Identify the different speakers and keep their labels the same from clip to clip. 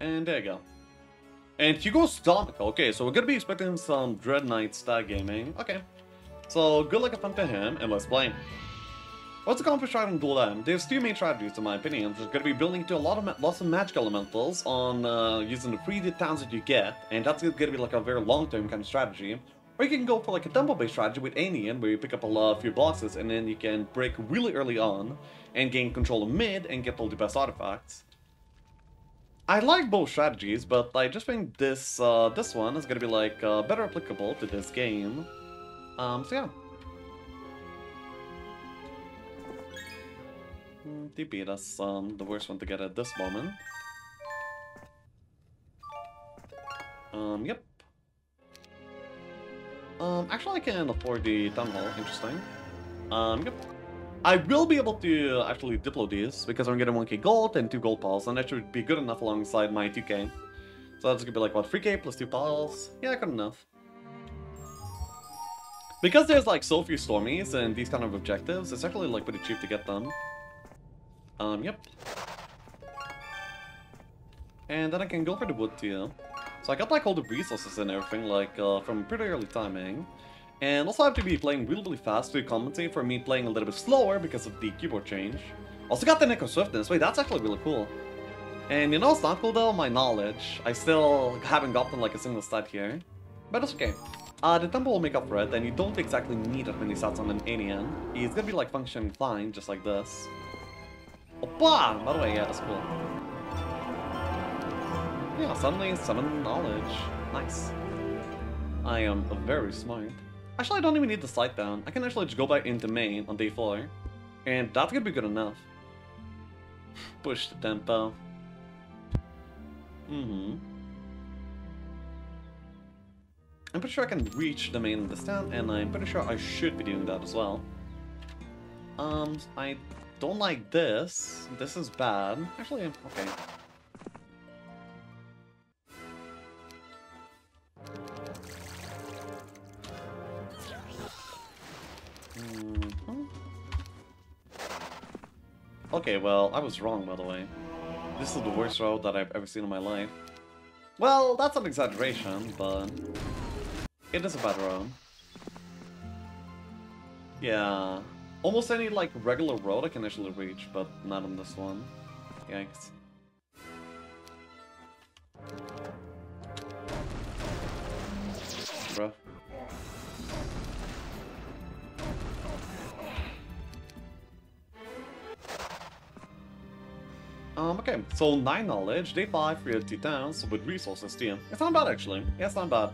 Speaker 1: And there you go. And Hugo Stomach. Okay, so we're gonna be expecting some Dread Knight stag gaming. Okay. So good luck fun to him, and let's play. What's the accomplished right in Duel M? There's two main strategies in my opinion. There's gonna be building to a lot of lots of magic elementals on uh, using the free towns that you get, and that's gonna be like a very long-term kind of strategy. Or you can go for like a tempo-based strategy with Aenain, where you pick up a lot, of few boxes, and then you can break really early on, and gain control of mid, and get all the best artifacts. I like both strategies, but I just think this uh, this one is gonna be like uh, better applicable to this game. Um, so yeah. TP, that's um, the worst one to get at this moment. Um, yep. Um, actually I can afford the Town Hall, interesting. Um, yep. I will be able to actually diplo these, because I'm getting 1k gold and 2 gold pals, and that should be good enough alongside my 2k. So that's gonna be like, what, 3k plus 2 pals? Yeah, good enough. Because there's like so few Stormies and these kind of objectives, it's actually like pretty cheap to get them. Um, yep. And then I can go for the wood too. So I got like all the resources and everything, like uh, from pretty early timing. And also I have to be playing really, really fast to compensate for me playing a little bit slower because of the keyboard change. Also got the Necro Swiftness, wait, that's actually really cool. And you know it's not cool though? My knowledge. I still haven't gotten like a single stat here. But it's okay. Uh, the temple will make up for it, and you don't exactly need that many stats on an alien. He's gonna be like functioning fine, just like this. Opa! By the way, yeah, that's cool. Yeah, suddenly summon knowledge. Nice. I am very smart. Actually, I don't even need the sight down. I can actually just go back into main on day 4. And that's gonna be good enough. Push the tempo. Mm-hmm. I'm pretty sure I can reach the main of this town, and I'm pretty sure I should be doing that as well. Um, I don't like this. This is bad. Actually, okay. Mm -hmm. Okay, well, I was wrong, by the way. This is the worst road that I've ever seen in my life. Well, that's an exaggeration, but... It is a bad road. Yeah. Almost any, like, regular road I can actually reach, but not on this one. Yikes. Okay, so 9 knowledge, day 5, 3 2 towns, with resources team. It's not bad actually, yeah, it's not bad.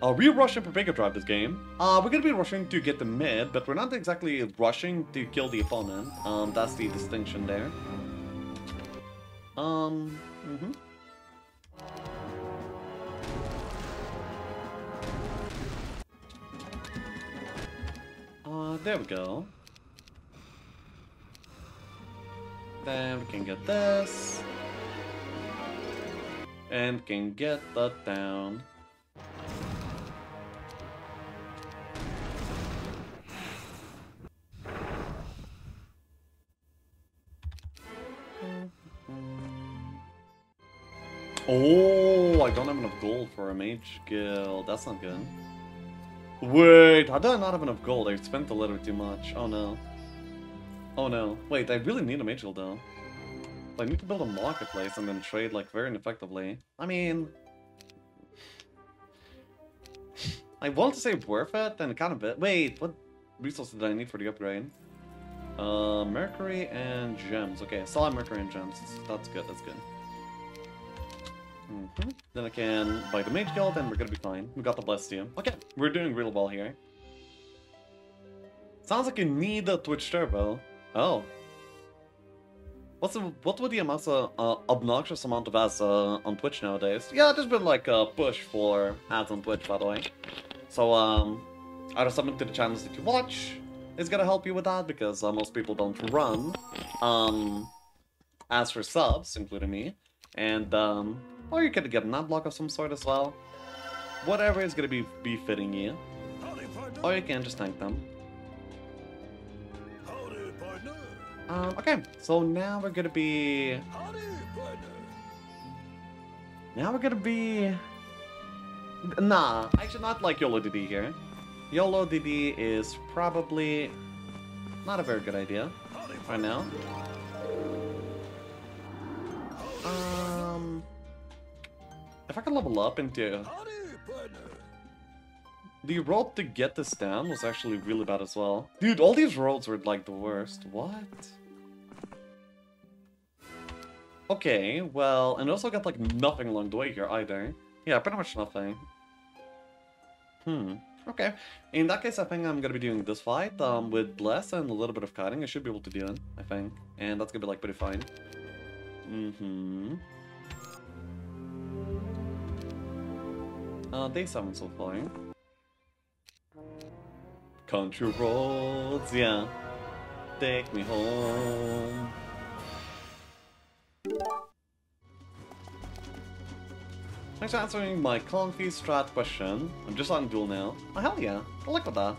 Speaker 1: Uh, we're rushing for Vega Drive this game. Uh, we're gonna be rushing to get the mid, but we're not exactly rushing to kill the opponent. Um, that's the distinction there. Um, mm-hmm. Uh, there we go. We can get this. And can get that down. Oh, I don't have enough gold for a mage guild. That's not good. Wait, how do I not have enough gold? I spent a little too much. Oh no. Oh no. Wait, I really need a mage guild though. I need to build a marketplace and then trade like very ineffectively. I mean... I want to say worth it and kind of bit. Wait, what resources did I need for the upgrade? Uh, Mercury and gems. Okay, have Mercury and gems. That's good, that's good. Mm -hmm. Then I can buy the Mage Guild and we're gonna be fine. We got the Blessed you. Okay, we're doing real well here. Sounds like you need a Twitch Turbo. Oh. What's the, what would the amount of, uh, obnoxious amount of ads uh, on Twitch nowadays? Yeah, there's been like a push for ads on Twitch, by the way. So, um, either submit to the channels that you watch is gonna help you with that, because uh, most people don't run, um, as for subs, including me. And, um, or you could get an ad block of some sort as well. Whatever is gonna be befitting you. Or you can just thank them. Um, okay, so now we're gonna be Now we're gonna be... Nah, I should not like YOLO DD here. YOLO DD is probably not a very good idea right now. Um, if I can level up into... The road to get this down was actually really bad as well. Dude, all these roads were like the worst. What? Okay, well, and also got like nothing along the way here either. Yeah, pretty much nothing. Hmm. Okay. In that case, I think I'm gonna be doing this fight um, with Bless and a little bit of cutting. I should be able to do it, I think. And that's gonna be like pretty fine. Mm-hmm. Uh, day 7 so far. Country roads, yeah. Take me home. Thanks for answering my clunky strat question. I'm just on duel now. Oh hell yeah, I like that.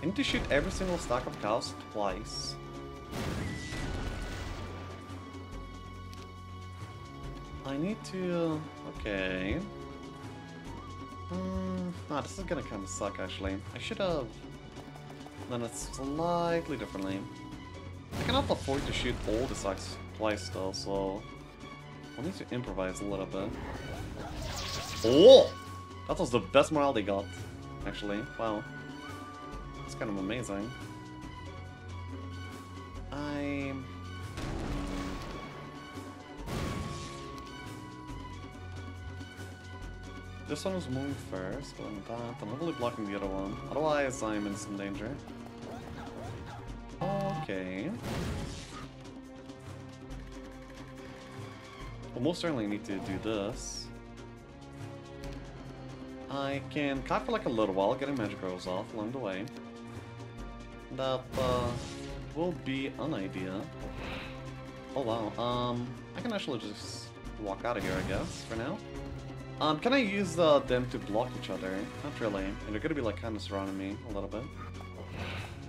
Speaker 1: I need to shoot every single stack of cows twice. I need to... okay. Hmm, nah, this is gonna kind of suck actually. I should have done it slightly differently. I cannot afford to shoot all the stacks twice though, so... I need to improvise a little bit. Oh! That was the best morale they got, actually. Wow. It's kind of amazing. I... This one was moving first, that. I'm not really blocking the other one. Otherwise, I'm in some danger. Okay. We'll most certainly need to do this. I can cut for like a little while, getting magic rolls off along the way. That uh, will be an idea. Oh wow, um, I can actually just walk out of here, I guess, for now. Um, can I use uh, them to block each other? Not really, and they're gonna be like kind of surrounding me a little bit.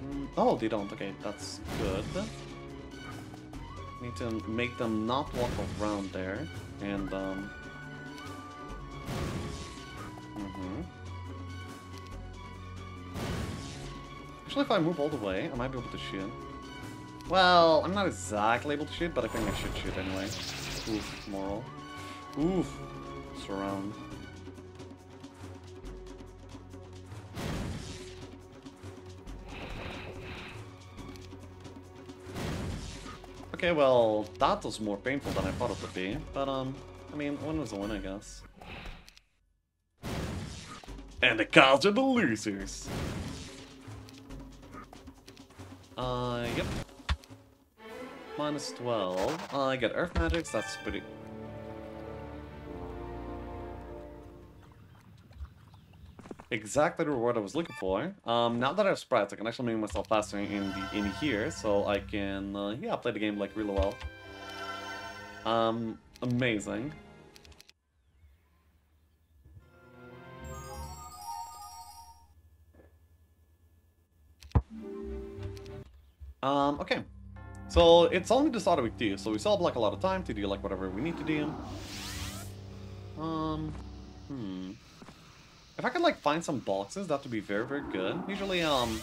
Speaker 1: Mm, oh, they don't, okay, that's good. Need to make them not walk around there, and um... Mm -hmm. Actually, if I move all the way, I might be able to shoot. Well, I'm not exactly able to shoot, but I think I should shoot anyway. Oof, moral. Oof. Surround. Okay, well, that was more painful than I thought it would be. But, um, I mean, win was a win, I guess. And the cards are the losers. Uh, yep. Minus 12. Uh, I get Earth Magics, that's pretty... exactly the reward I was looking for. Um, now that I have sprites, I can actually make myself faster in the in here, so I can uh, yeah play the game like really well. Um, amazing. Um, okay. So it's only the start of week two, so we still have like a lot of time to do like whatever we need to do. Um, hmm. If I could like find some boxes, that would be very, very good. Usually, um,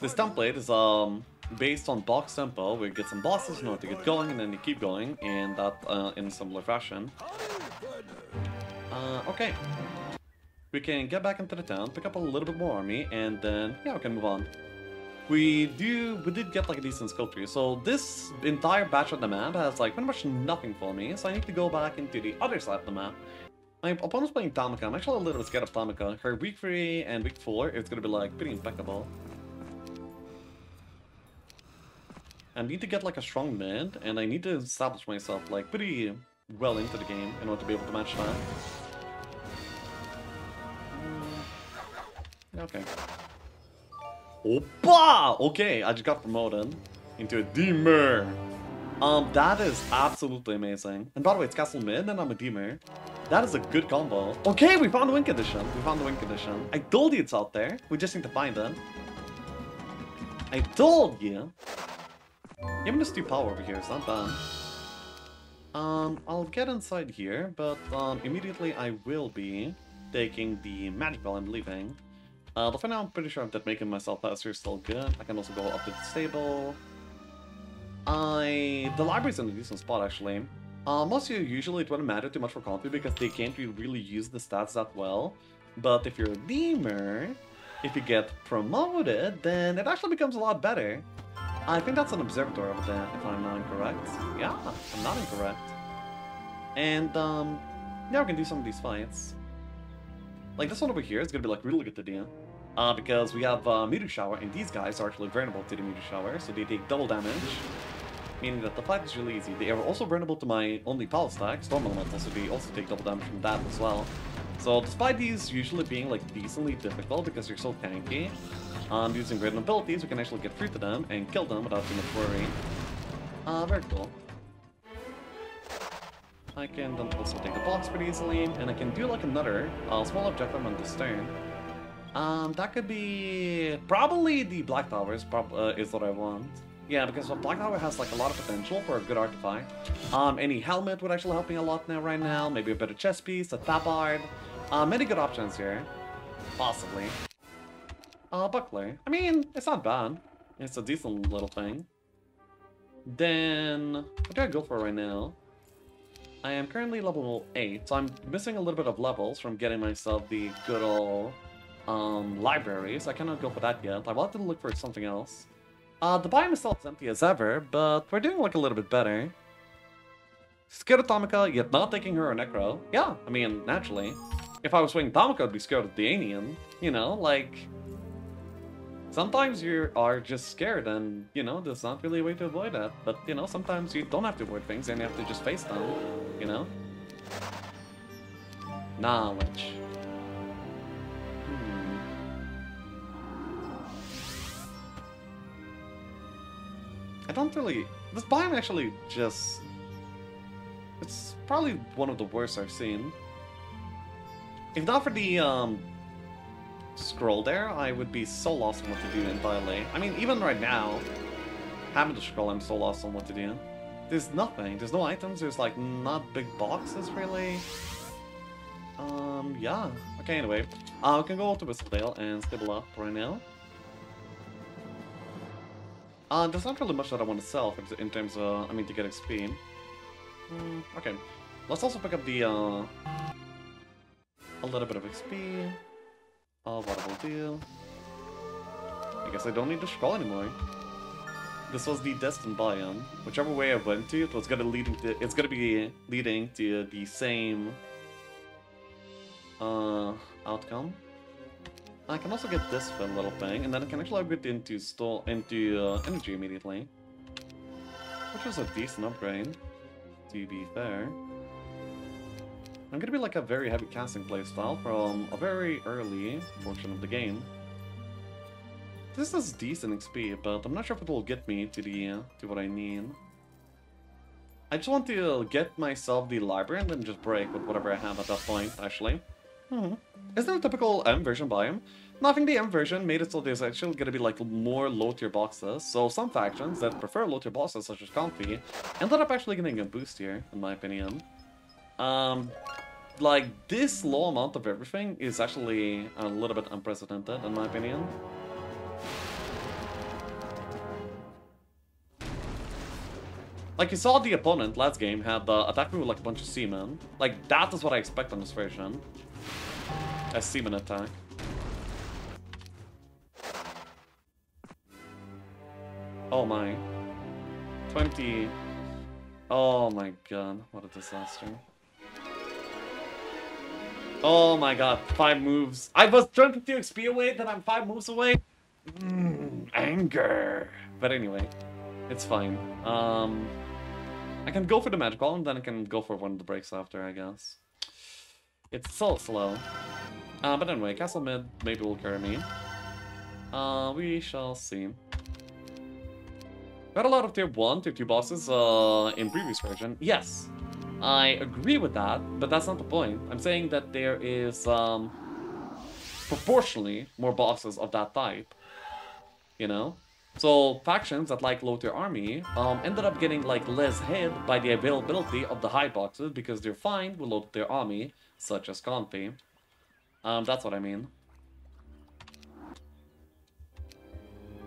Speaker 1: this template is um based on box tempo. We get some bosses in order to get going, and then you keep going, and that uh, in similar fashion. Uh, okay. We can get back into the town, pick up a little bit more army, and then yeah, we can move on. We do, we did get like a decent skill tree, So this entire batch of the map has like pretty much nothing for me. So I need to go back into the other side of the map my opponent's playing Tamika. I'm actually a little bit scared of Tamika. Her week 3 and week 4 is gonna be like pretty impeccable. I need to get like a strong mid, and I need to establish myself like pretty well into the game in order to be able to match that. Mm, okay. Opa! Okay, I just got promoted into a Demer. Um, that is absolutely amazing. And by the way, it's Castle Mid and I'm a Demer. That is a good combo. Okay, we found the win condition. We found the win condition. I told you it's out there. We just need to find it. I told you. Even this 2 power over here is not bad. Um, I'll get inside here, but um, immediately I will be taking the magical I'm leaving. Uh, but for now, I'm pretty sure that making myself faster is still good. I can also go up to the stable. I... The library's in a decent spot, actually. Uh, most of you, usually it wouldn't matter too much for Comfy because they can't really use the stats that well. But if you're a lemur, if you get promoted, then it actually becomes a lot better. I think that's an observatory over there, if I'm not incorrect. Yeah, I'm not incorrect. And, um, yeah, we can do some of these fights. Like, this one over here is gonna be, like, really good to do. Uh, because we have uh, Meteor Shower, and these guys are actually vulnerable to the Meteor Shower, so they take double damage. Meaning that the fight is really easy. They are also vulnerable to my only power stack, Storm Elemental, so they also take double damage from that as well. So despite these usually being like decently difficult because you're so tanky, um, using great abilities, we can actually get through to them and kill them without too much worry. Uh, very cool. I can then also take the box pretty easily, and I can do like another uh, small objective on this turn. Um, that could be probably the Black Towers. Prob uh, is what I want. Yeah, because Black Tower has like a lot of potential for a good artifact. Um, any helmet would actually help me a lot now right now. Maybe a better chest piece, a tabard. Uh, many good options here, possibly. Uh, Buckler. I mean, it's not bad. It's a decent little thing. Then, what do I go for right now? I am currently level 8, so I'm missing a little bit of levels from getting myself the good old um, libraries. I cannot go for that yet. I wanted to look for something else. Uh, the biome is still as empty as ever, but we're doing like a little bit better. Scared of Tamika, yet not taking her a Necro. Yeah, I mean, naturally. If I was swinging Tamika, I'd be scared of the Alien. You know, like... Sometimes you are just scared and, you know, there's not really a way to avoid that. But, you know, sometimes you don't have to avoid things and you have to just face them, you know? Knowledge. Hmm. Don't really... This biome actually just... It's probably one of the worst I've seen. If not for the, um, scroll there, I would be so lost on what to do entirely. I mean, even right now, having the scroll, I'm so lost on what to do. There's nothing. There's no items. There's, like, not big boxes, really. Um, yeah. Okay, anyway. Uh, we can go to Whistledale and stable up right now. Uh, there's not really much that I want to sell in terms of, I mean, to get XP. Mm, okay. Let's also pick up the, uh, a little bit of XP. Oh, what will do. I guess I don't need to scroll anymore. This was the destined biome. Whichever way I went to, it was gonna lead to, it's gonna be leading to the same uh, outcome. I can also get this fun little thing, and then I can actually upgrade into store into uh, energy immediately, which is a decent upgrade. To be fair. I'm gonna be like a very heavy casting playstyle from a very early portion of the game. This is decent XP, but I'm not sure if it will get me to the uh, to what I need. I just want to get myself the library and then just break with whatever I have at that point, actually. Hmm. Isn't it a typical M version biome? Nothing the M version made it so there's actually gonna be like more low tier boxes, so some factions that prefer low tier bosses such as Comfy ended up actually getting a boost here, in my opinion. Um, like, this low amount of everything is actually a little bit unprecedented, in my opinion. Like, you saw the opponent last game had uh, attacked me with like a bunch of seamen. Like, that is what I expect on this version. A seaman attack. Oh my. 20. Oh my god, what a disaster. Oh my god, five moves. I was 22 XP away, then I'm five moves away. Mm, anger. But anyway, it's fine. Um, I can go for the magical, and then I can go for one of the breaks after, I guess. It's so slow. Uh, but anyway, castle mid maybe will carry me. Uh, we shall see. Got a lot of tier 1, tier 2 bosses uh, in previous version. Yes, I agree with that, but that's not the point. I'm saying that there is um, proportionally more bosses of that type. You know? So factions that like load their army um, ended up getting like less hit by the availability of the high boxes because they're fine with load their army, such as Comfy. Um, that's what I mean.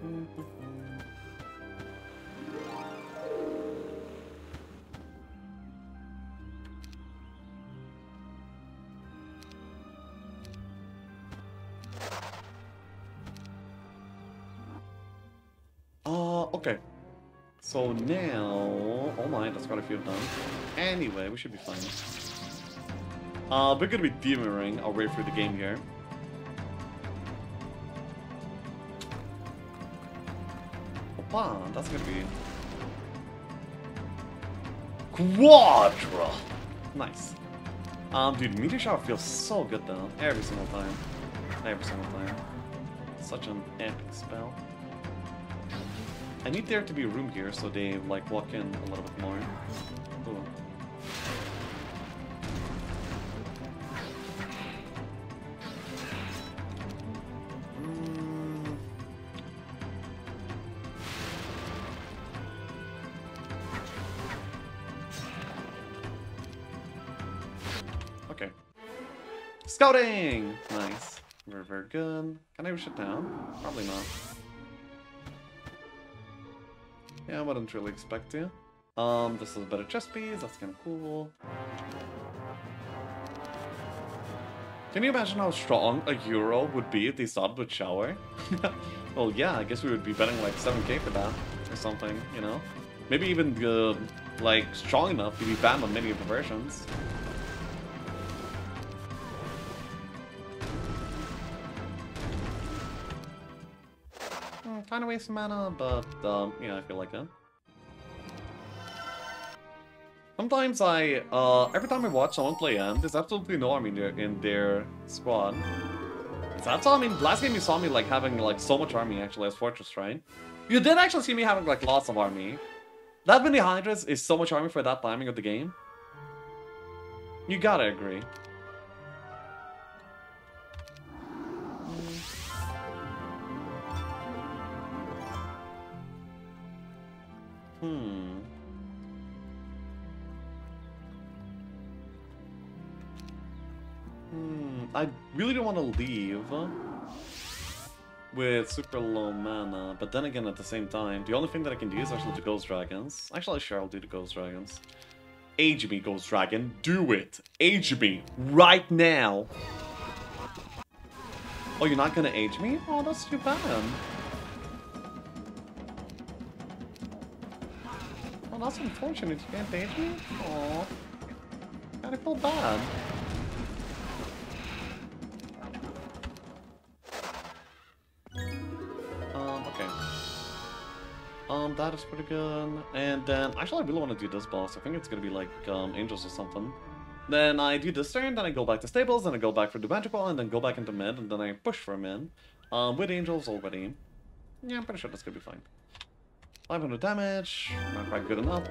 Speaker 1: Uh, okay. So now... Oh my, that's quite a few of them. Anyway, we should be fine. Uh, we're gonna be demoing our way through the game here. Opa, that's gonna be... Quadra! Nice. Um, dude, Meteor Shower feels so good though. Every single time. Every single time. Such an epic spell. I need there to be room here so they like walk in a little bit more. Mm. Okay. Scouting! Nice. Very, very good. Can I rush it down? Probably not. Yeah, I wouldn't really expect to. Um, this is a better chest piece, that's kinda cool. Can you imagine how strong a euro would be if they started with shower? well, yeah, I guess we would be betting like 7k for that, or something, you know? Maybe even, uh, like, strong enough to be banned on many of the versions. Kind of waste mana, but, um, know, I feel like it. Sometimes I, uh, every time I watch someone play End, there's absolutely no army in their, in their squad. That's all, I mean, last game you saw me, like, having, like, so much army, actually, as Fortress, right? You did actually see me having, like, lots of army. That many Hydras is so much army for that timing of the game. You gotta agree. Hmm. Hmm. I really don't want to leave with super low mana, but then again, at the same time, the only thing that I can do is actually the Ghost Dragons. Actually, sure, I'll do the Ghost Dragons. Age me, Ghost Dragon. Do it. Age me. Right now. Oh, you're not gonna age me? Oh, that's too bad. That's unfortunate. You can't date me? Aww. Kinda feel bad. Um, okay. Um, that is pretty good. And then, actually I really want to do this boss. I think it's gonna be like, um, Angels or something. Then I do this turn, then I go back to Stables, then I go back for the Magic Wall, and then go back into mid, and then I push for mid. Um, with Angels already. Yeah, I'm pretty sure that's gonna be fine. 500 damage, not quite good enough,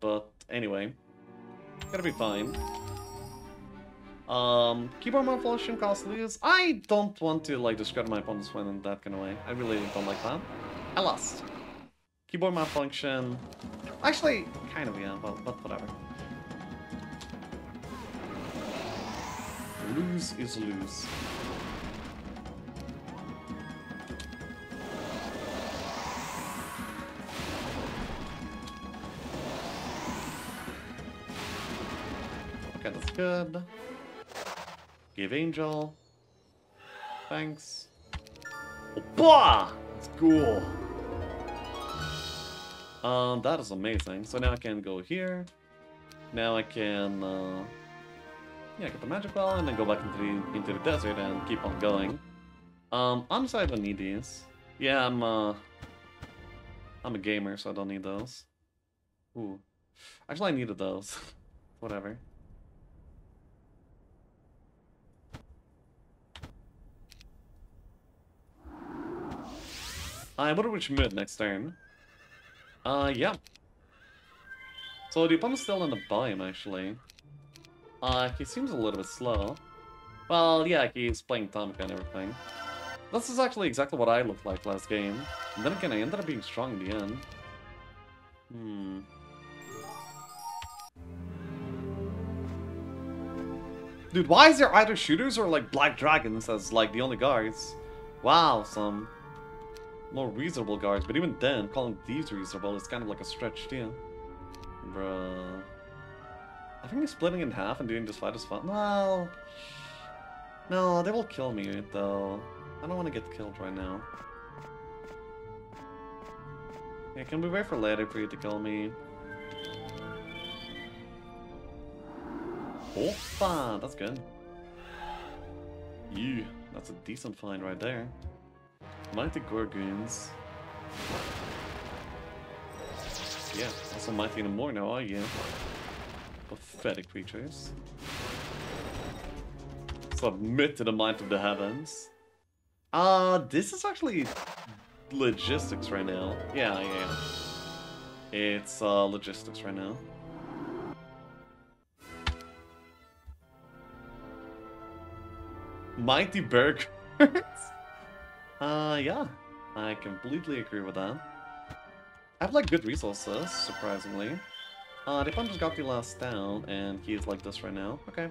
Speaker 1: but anyway, gotta be fine. Um, keyboard malfunction costly I don't want to like discredit my opponent's win in that kind of way. I really don't like that. I lost. Keyboard malfunction. Actually, kind of yeah, but, but whatever. Lose is lose. Good. Give Angel. Thanks. Opa! It's cool. Um, that is amazing. So now I can go here. Now I can, uh, yeah, get the magic well and then go back into the into the desert and keep on going. Um, honestly, I don't need these. Yeah, I'm, uh, I'm a gamer, so I don't need those. Ooh. Actually, I needed those. Whatever. I wonder which mid next turn. Uh, yeah. So the opponent's still in the biome, actually. Uh, he seems a little bit slow. Well, yeah, he's playing Tamika and everything. This is actually exactly what I looked like last game. And then again, I ended up being strong in the end. Hmm. Dude, why is there either shooters or like black dragons as like the only guards? Wow, some more reasonable guards, but even then, calling these reasonable is kind of like a stretch too. Bruh. I think he's splitting in half and doing this fight is fun. Well, no, they will kill me though. I don't want to get killed right now. Yeah, can we wait for later for you to kill me? Oppa! That's good. Yeah, that's a decent find right there. Mighty Gorgons. Yeah, also mighty no more now, are you? Pathetic creatures. Submit to the might of the heavens. Uh, this is actually logistics right now. Yeah, yeah. It's uh, logistics right now. Mighty Burgers. uh, yeah. I completely agree with that. I have like good resources, surprisingly. Uh, the just got the last down, and he is like this right now. Okay.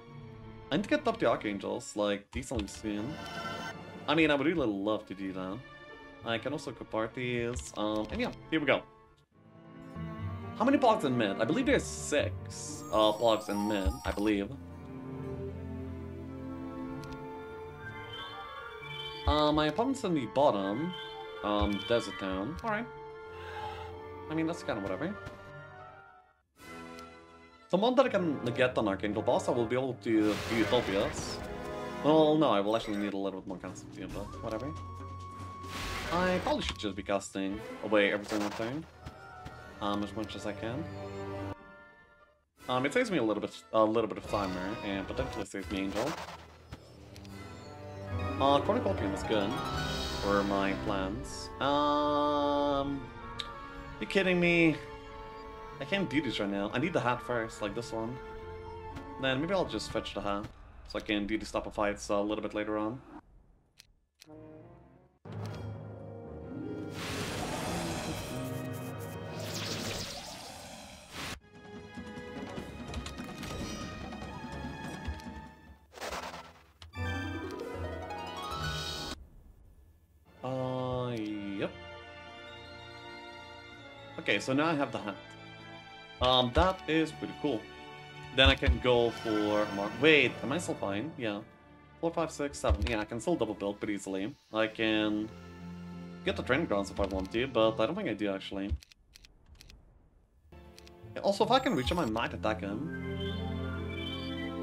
Speaker 1: I need to get up the Archangels, like, decently soon. I mean, I would really love to do that. I can also equip these. Um, and yeah, here we go. How many blocks in mid? I believe there's six uh, blocks in mid, I believe. Uh, my opponent's in the bottom, um, Desert Town. Alright. I mean, that's kind of whatever. The moment that I can get an Archangel boss, I will be able to do Utopias. Well, no, I will actually need a little bit more constitution, but whatever. I probably should just be casting away every single turn. Um, as much as I can. Um, it saves me a little bit, a little bit of timer, and potentially saves me Angel. Uh, Cornucopian is good for my plans. Um, you kidding me? I can't do this right now. I need the hat first, like this one. Then maybe I'll just fetch the hat, so I can do the stop of fights a little bit later on. Okay, so now I have the hunt. Um, that is pretty cool. Then I can go for more. Wait, am I still fine? Yeah. Four, five, six, seven. Yeah, I can still double build pretty easily. I can get the training grounds if I want to, but I don't think I do actually. Also, if I can reach him, I might attack him.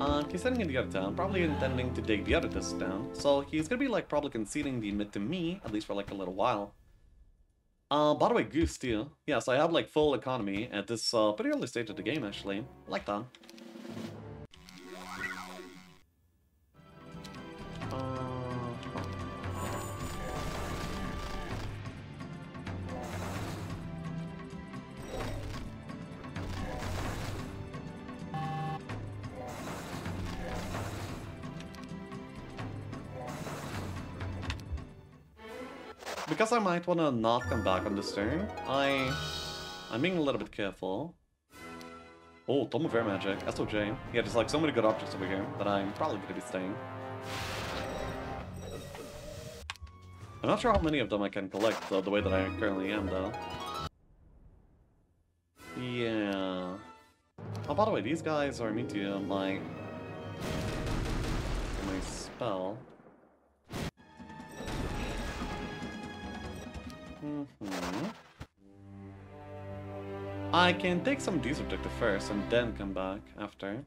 Speaker 1: Uh, he's sitting in the other town, probably intending to dig the other disc down. So he's gonna be like probably conceding the mid to me, at least for like a little while. Uh, by the way, Goose too. Yes, I have like full economy at this uh, pretty early stage of the game actually. Like that. Because I might want to not come back on this turn, I... I'm being a little bit careful. Oh, Tome of Air Magic, SOJ. Yeah, there's like so many good objects over here that I'm probably going to be staying. I'm not sure how many of them I can collect the way that I currently am, though. Yeah. Oh, by the way, these guys are immune to my... my spell. Mm -hmm. I can take some of these objectives first and then come back after.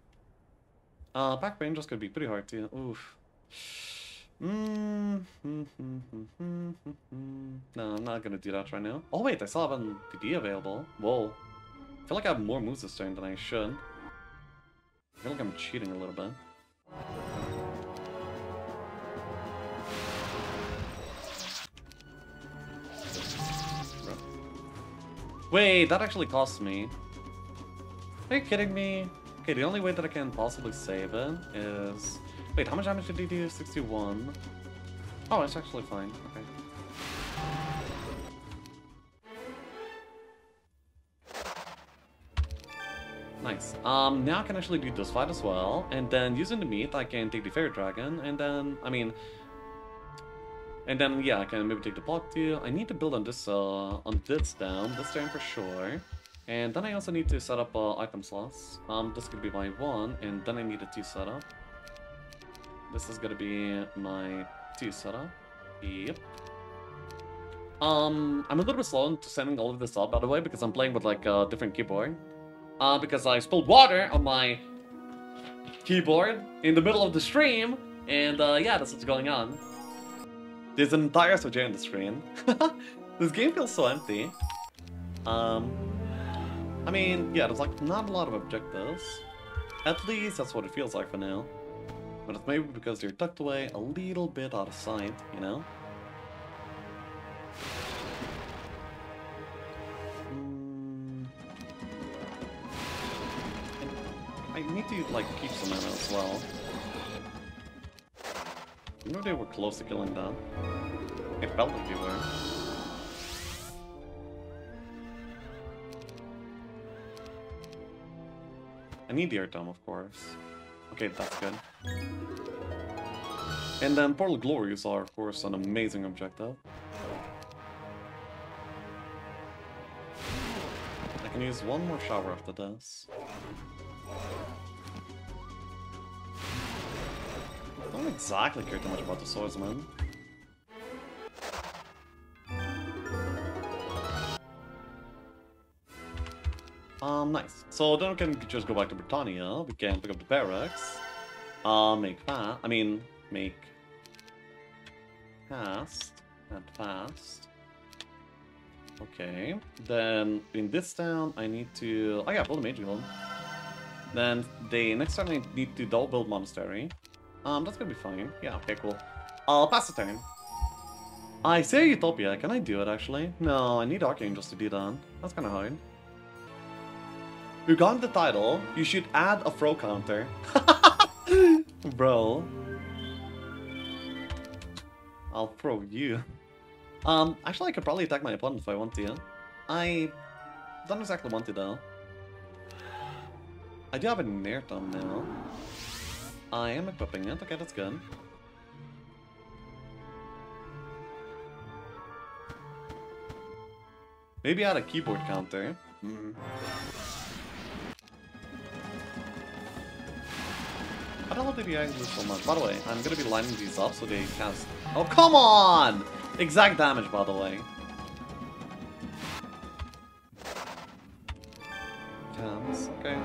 Speaker 1: Uh, back rangers could be pretty hard to... Oof. Mm -hmm. no, I'm not gonna do that right now. Oh wait, I still have an PD available. Whoa. I feel like I have more moves this turn than I should. I feel like I'm cheating a little bit. Wait, that actually costs me. Are you kidding me? Okay, the only way that I can possibly save it is... Wait, how much damage did he do? 61. Oh, it's actually fine. Okay. Nice. Um, now I can actually do this fight as well, and then using the meat, I can take the Fairy Dragon, and then, I mean... And then, yeah, I can maybe take the block too. I need to build on this, uh, on this down, this turn for sure. And then I also need to set up, uh, item slots. Um, this could be my one, and then I need a two setup. This is gonna be my two setup. Yep. Um, I'm a little bit slow into setting all of this up, by the way, because I'm playing with, like, a different keyboard uh, because I spilled water on my keyboard in the middle of the stream, and uh, yeah, that's what's going on. There's an entire subject on the screen. this game feels so empty. Um, I mean, yeah, there's like not a lot of objectives. At least that's what it feels like for now. But it's maybe because they're tucked away a little bit out of sight, you know? I need to, like, keep some ammo as well. You know they were close to killing that. It felt like they were. I need the air dome, of course. Okay, that's good. And then Portal Glorious are, of course, an amazing objective. I can use one more shower after this. Don't exactly care too much about the swordsman. Um, nice. So then we can just go back to Britannia. We can pick up the barracks. Uh, make fast. I mean, make fast and fast. Okay. Then in this town, I need to. Oh yeah, build a major one. Then the next time I need to double build monastery. Um, that's gonna be fine. Yeah, okay, cool. I'll pass the turn. I say Utopia. Can I do it, actually? No, I need Archangels to do that. That's kind of hard. You got the title. You should add a throw counter. Bro. I'll throw you. Um, actually, I could probably attack my opponent if I want to. I don't exactly want to, though. I do have a near thumb now. I am equipping it. Okay, that's good. Maybe add a keyboard counter. Mm. I don't know if they actually so much. By the way, I'm gonna be lining these up so they cast. Oh, come on! Exact damage, by the way. Counts. Okay.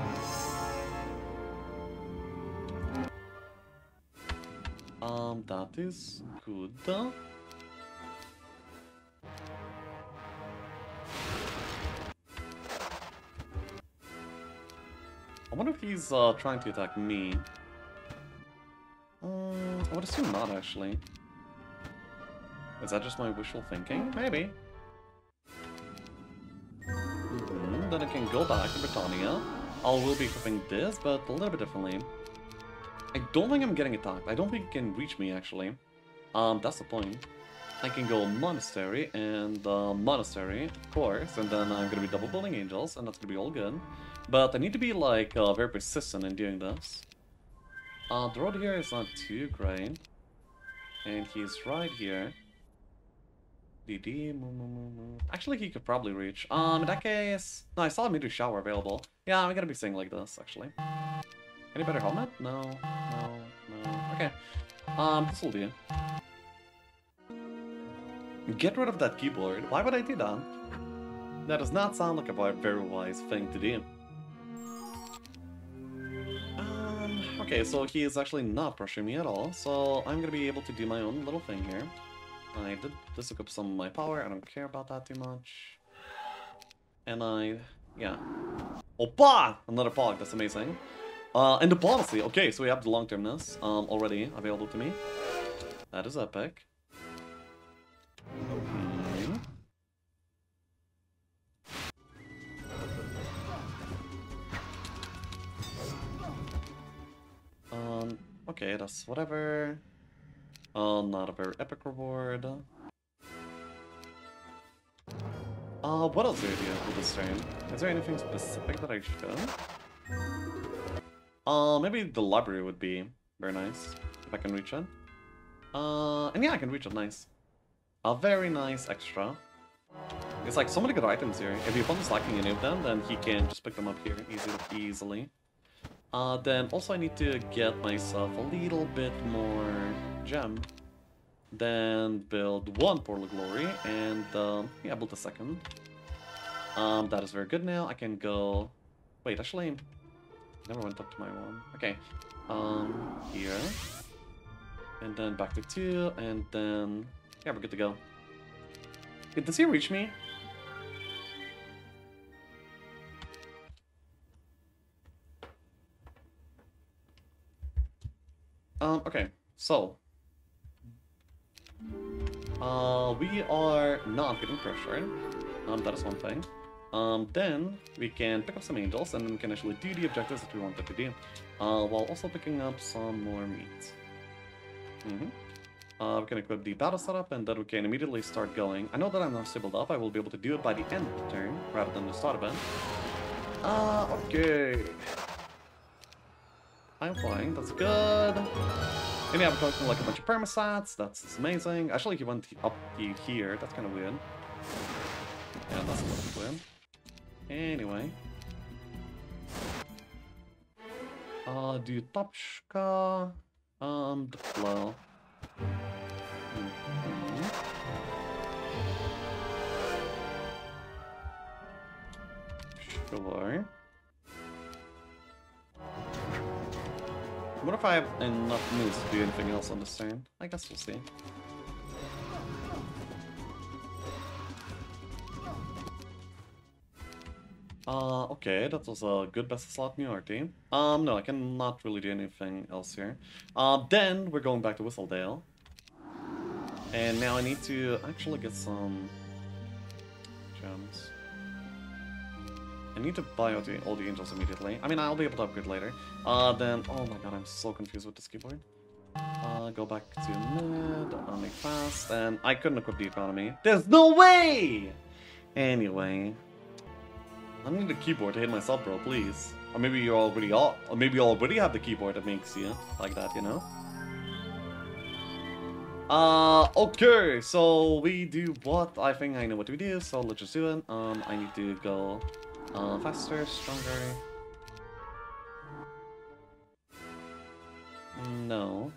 Speaker 1: Um, that is good. I wonder if he's uh, trying to attack me. Um, I would assume not, actually. Is that just my wishful thinking? Maybe. Mm. Then I can go back to Britannia. I will be equipping this, but a little bit differently. I don't think I'm getting attacked. I don't think it can reach me, actually. Um, that's the point. I can go Monastery and uh, Monastery, of course, and then I'm gonna be double building Angels, and that's gonna be all good. But I need to be, like, uh, very persistent in doing this. Uh, the road here is not too great. And he's right here. DD, Actually, he could probably reach. Um, in that case... No, I saw a Meteor Shower available. Yeah, I'm gonna be saying like this, actually. Any better helmet? No, no, no. Okay. Um, this will do. Get rid of that keyboard. Why would I do that? That does not sound like a very wise thing to do. Um, okay, so he is actually not pressuring me at all, so I'm gonna be able to do my own little thing here. I did this took up some of my power, I don't care about that too much. And I, yeah. Opa! Another pog, that's amazing. Uh, and diplomacy. Okay, so we have the long-termness um, already available to me. That is epic. Okay. Um, okay, that's whatever. Uh, not a very epic reward. Uh, what else do you do with this train? Is there anything specific that I should? Uh, maybe the library would be very nice, if I can reach it. Uh, and yeah, I can reach it, nice. A very nice extra. It's like so many good items here. If your opponent's lacking any of them, then he can just pick them up here easily. easily. Uh, then also I need to get myself a little bit more gem. Then build one Portal Glory and um, yeah, build a second. Um, that is very good now. I can go... Wait, actually, never went up to my one. Okay, um, here. And then back to two, and then... Yeah, we're good to go. Does he reach me? Um, okay, so. Uh, we are not getting pressured. Um, that is one thing. Um, then we can pick up some angels and then we can actually do the objectives that we wanted to do. Uh, while also picking up some more meat. Mm -hmm. Uh, we can equip the battle setup and then we can immediately start going. I know that I'm not stable up, I will be able to do it by the end of the turn rather than the start event. Uh, okay. I'm flying, that's good. And yeah, we're talking like a bunch of permastats, that's, that's amazing. Actually, he went up here, that's kind of weird. Yeah, that's a little weird. Anyway. Uh, do Topshka, um, deploy. Mm -hmm. Sure. What if I have enough moves to do anything else on this turn? I guess we'll see. Uh, okay, that was a good best slot New team. Um, no, I cannot really do anything else here. Uh, then we're going back to Whistledale. And now I need to actually get some gems. I need to buy all the, all the angels immediately. I mean, I'll be able to upgrade later. Uh, then, oh my god, I'm so confused with this keyboard. Uh, go back to mid, make fast, and I couldn't equip the economy. There's no way! Anyway, I need a keyboard to hit myself, bro, please. Or maybe you already or maybe you already have the keyboard that makes you like that, you know? Uh, okay, so we do what? I think I know what we do, so let's just do it. Um, I need to go uh, faster, stronger. No.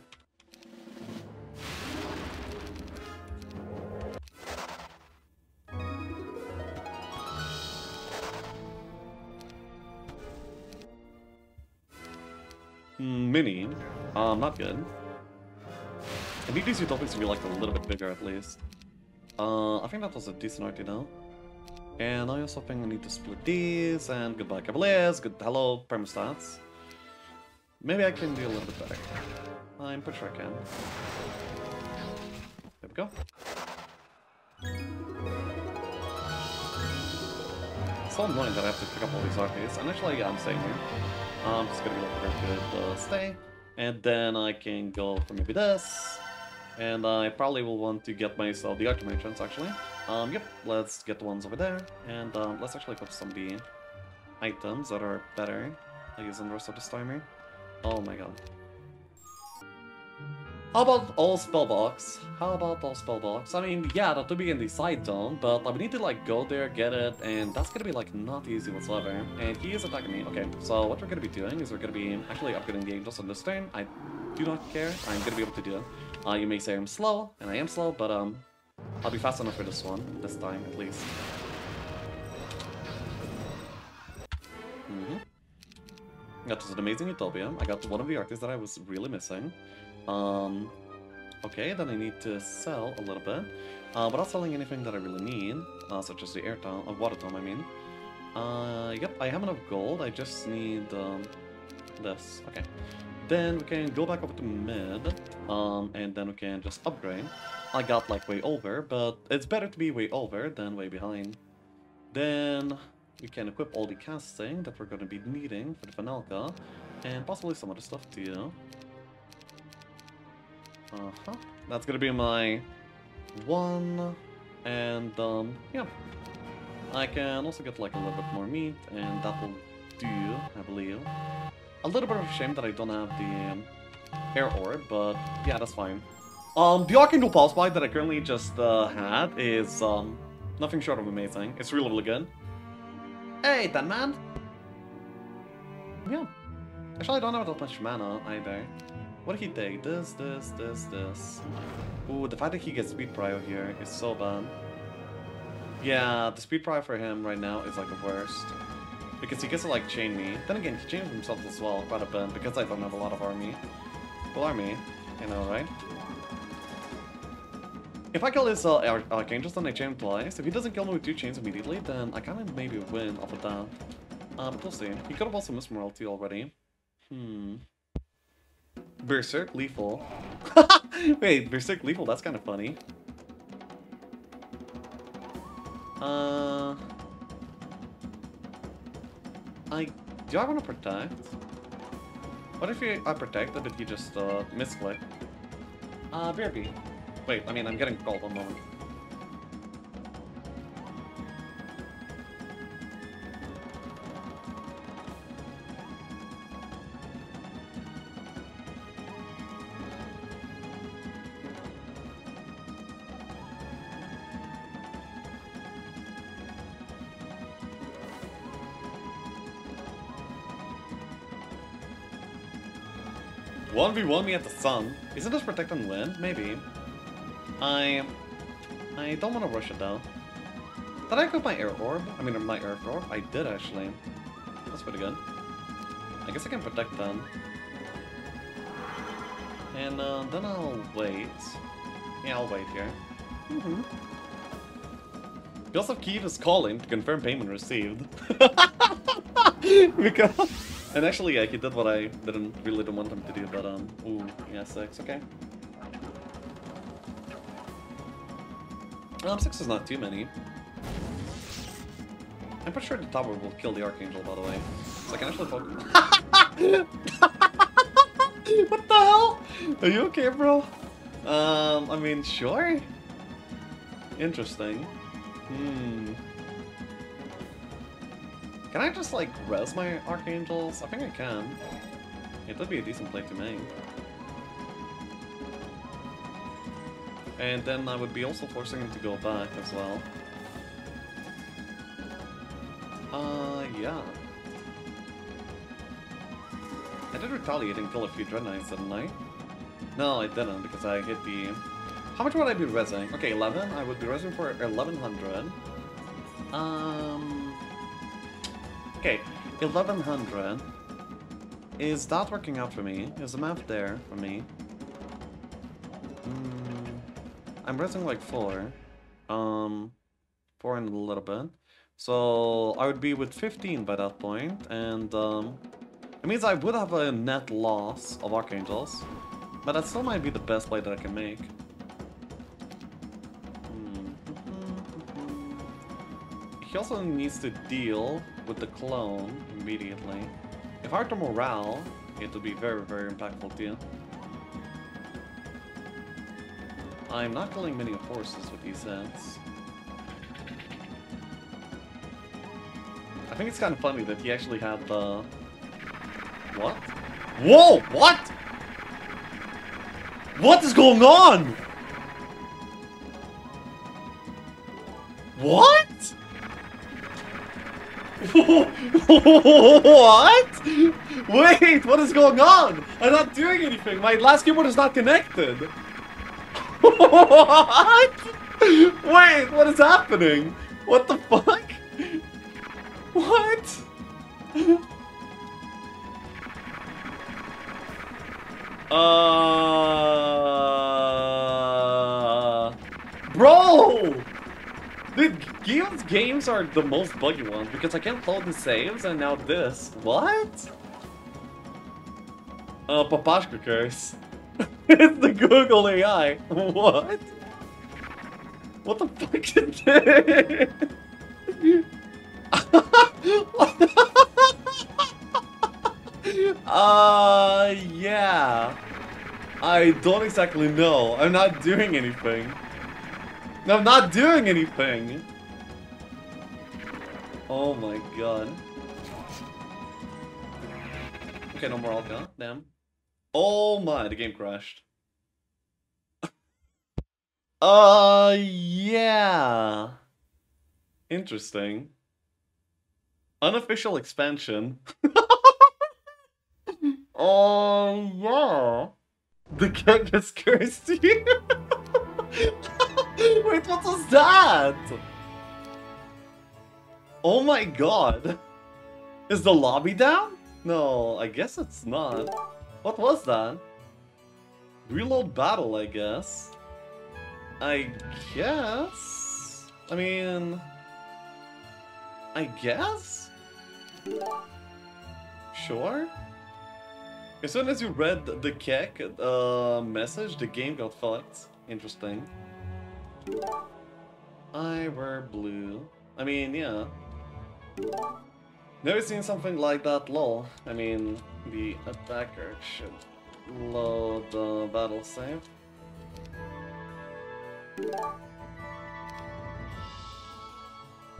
Speaker 1: Mini. Um, not good. I need these utopias to be like a little bit bigger at least. Uh, I think that was a decent idea now. And I also think I need to split these, and goodbye Cavaliers, good hello Permastats. Maybe I can do a little bit better. I'm pretty sure I can. There we go. It's so annoying that I have to pick up all these arcades, and actually, yeah, I'm staying here. Um, just gonna be like a very good uh, stay. And then I can go for maybe this. And I probably will want to get myself the Archimatrons, actually. Um, yep, let's get the ones over there, and um, let's actually put some of the items that are better, I guess, in the rest of this timer. Oh my god. How about all spellbox? How about all spellbox? I mean, yeah, that would be in the side zone, but I would need to like go there, get it, and that's gonna be like not easy whatsoever. And he is attacking me. Okay, so what we're gonna be doing is we're gonna be actually upgrading the angels on this turn. I do not care. I'm gonna be able to do it. Uh, you may say I'm slow, and I am slow, but um, I'll be fast enough for this one, this time at least. Mm -hmm. That was an amazing Utopia. I got one of the artists that I was really missing. Um, okay, then I need to sell a little bit. Uh, without selling anything that I really need, uh, such as the air tome, uh, water tome, I mean. Uh, yep, I have enough gold. I just need um, this. Okay. Then we can go back over to mid, um, and then we can just upgrade. I got like way over, but it's better to be way over than way behind. Then we can equip all the casting that we're going to be needing for the Vanelka, and possibly some other stuff too. Uh-huh. That's gonna be my one, and um, yeah. I can also get like a little bit more meat, and that will do, I believe. A little bit of a shame that I don't have the um, air orb, but yeah, that's fine. Um, the Archangel Pulse Bite that I currently just uh, had is um, nothing short of amazing. It's really, really good. Hey, that man! Yeah. Actually, I don't have that much mana either. What did he take? This, this, this, this. Ooh, the fact that he gets speed prio here is so bad. Yeah, the speed prio for him right now is like the worst. Because he gets to like chain me. Then again, he chains himself as well quite a bit because I don't have a lot of army. Well, army, you know, right? If I kill his uh, Ar Archangels, then I chain him twice. If he doesn't kill me with two chains immediately, then I kind of maybe win off of that. But we'll see. He could have also missed Morality already. Hmm. Berserk Lethal. Wait, Berserk Lethal, that's kind of funny. Uh... I... Do I want to protect? What if he, I protect, but he just uh, misclick? Uh, BRB. Wait, I mean, I'm getting called one moment. 1v1 me at the sun. Isn't this protecting wind? Maybe. I... I don't want to rush it though. Did I equip my air orb? I mean, my air orb? I did actually. That's pretty good. I guess I can protect them. And uh, then I'll wait. Yeah, I'll wait here. Mm -hmm. Joseph Keith is calling to confirm payment received. because... And actually, yeah, he did what I didn't really didn't want him to do, but um, ooh, yeah, six, okay. Um, six is not too many. I'm pretty sure the tower will kill the Archangel, by the way. So I can actually what the hell? Are you okay, bro? Um, I mean, sure. Interesting. Hmm. Can I just, like, res my Archangels? I think I can. It would be a decent play to make. And then I would be also forcing him to go back as well. Uh, yeah. I did retaliate and kill a few Dread Knights, didn't I? No, I didn't, because I hit the... How much would I be resing? Okay, 11? I would be resing for 1100. Um... Okay, 1100. Is that working out for me? Is the math there for me? Mm, I'm resting like 4. Um, 4 in a little bit. So I would be with 15 by that point, and um, it means I would have a net loss of Archangels, but that still might be the best play that I can make. He also needs to deal with the clone immediately. If I to morale, it would be very, very impactful too. I'm not killing many forces with these sets. I think it's kind of funny that he actually had the... What? Whoa! What? What is going on? What? What? Wait, what is going on? I'm not doing anything. My last keyboard is not connected. what? Wait, what is happening? What the fuck? What? Uh... Bro! Dude, Guillaume's games are the most buggy ones because I can't load the saves and now this. What? Uh, Papashka curse. it's the Google AI. What? What the fuck is this? uh, yeah. I don't exactly know. I'm not doing anything. I'm not doing anything. Oh my god. Okay, no more Alka. Damn. Oh my, the game crashed. uh, yeah. Interesting. Unofficial expansion. Oh, yeah. The cat gets cursed. Wait, what was that? Oh my god. Is the lobby down? No, I guess it's not. What was that? Reload battle, I guess. I guess? I mean... I guess? Sure? As soon as you read the kek uh, message, the game got fucked. Interesting. I were blue. I mean, yeah. Never seen something like that, lol. I mean, the attacker should load the battle save.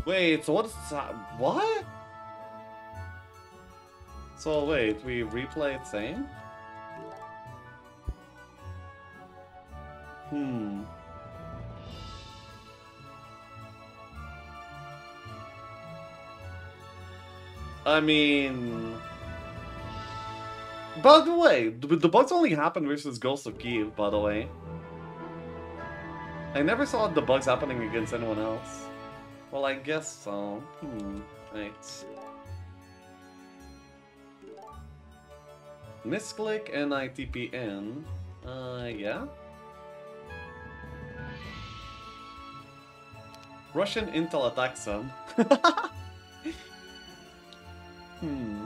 Speaker 1: Wait, so what's that? What? So wait, we replay it same? Hmm. I mean... By the way, the bugs only happen versus Ghost of Kiev, by the way. I never saw the bugs happening against anyone else. Well, I guess so. Hmm. Right. Misclick NITPN. Uh, yeah? Russian Intel attacks them. Hmm.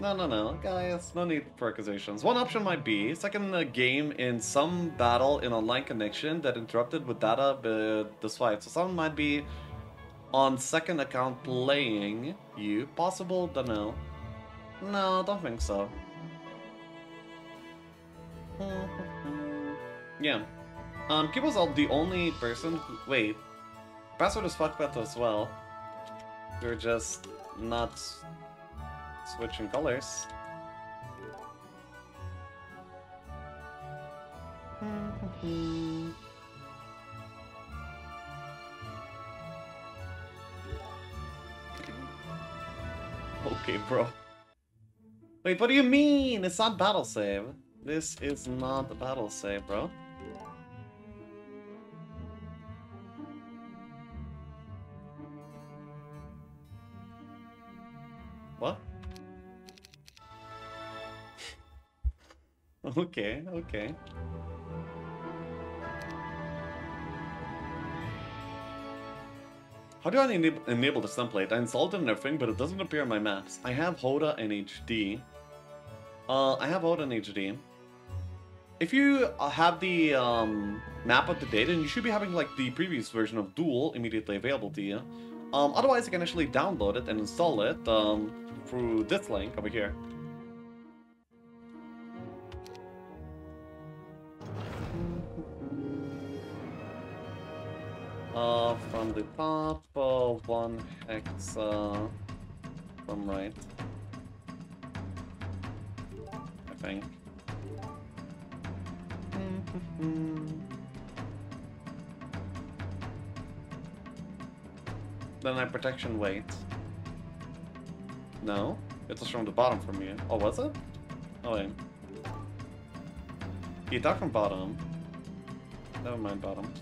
Speaker 1: No, no, no, guys, no need for accusations. One option might be, second uh, game in some battle in online connection that interrupted with data but the swipe. So someone might be on second account playing you. Possible, don't know. No, don't think so. yeah. Um, Kid was the only person who- wait. Password is fucked up as well. You're just not switching colors. Mm-hmm. okay, bro. Wait, what do you mean? It's not battle save. This is not a battle save, bro. Okay, okay. How do I enab enable this template? I installed it and everything, but it doesn't appear in my maps. I have HotA and HD. Uh, I have HotA and HD. If you uh, have the um, map up to date, then you should be having like the previous version of Duel immediately available to you. Um, otherwise, you can actually download it and install it um, through this link over here. From the top, uh, one hex, from right. I think. then I protection wait. No, it was from the bottom from you. Oh, was it? Oh wait. You attack from bottom. Never mind bottom.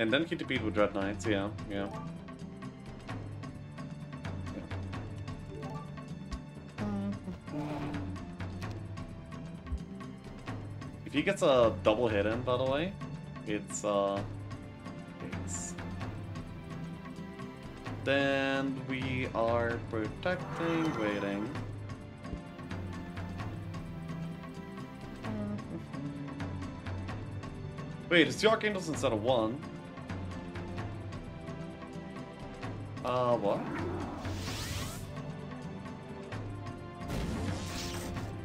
Speaker 1: And then KTP with Dread Knights, yeah, yeah. If he gets a double hit in, by the way, it's, uh... It's... Then we are protecting, waiting. Wait, it's two Archangels instead of one. Uh, what?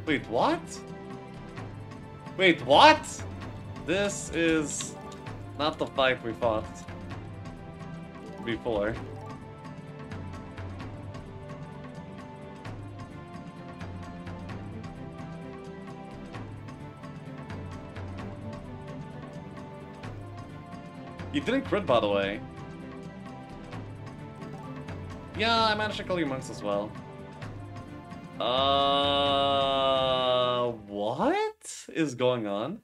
Speaker 1: Wait, what? Wait, what? This is not the fight we fought before. You didn't crit, by the way. Yeah, I managed to kill your monks as well. Uh, what is going on?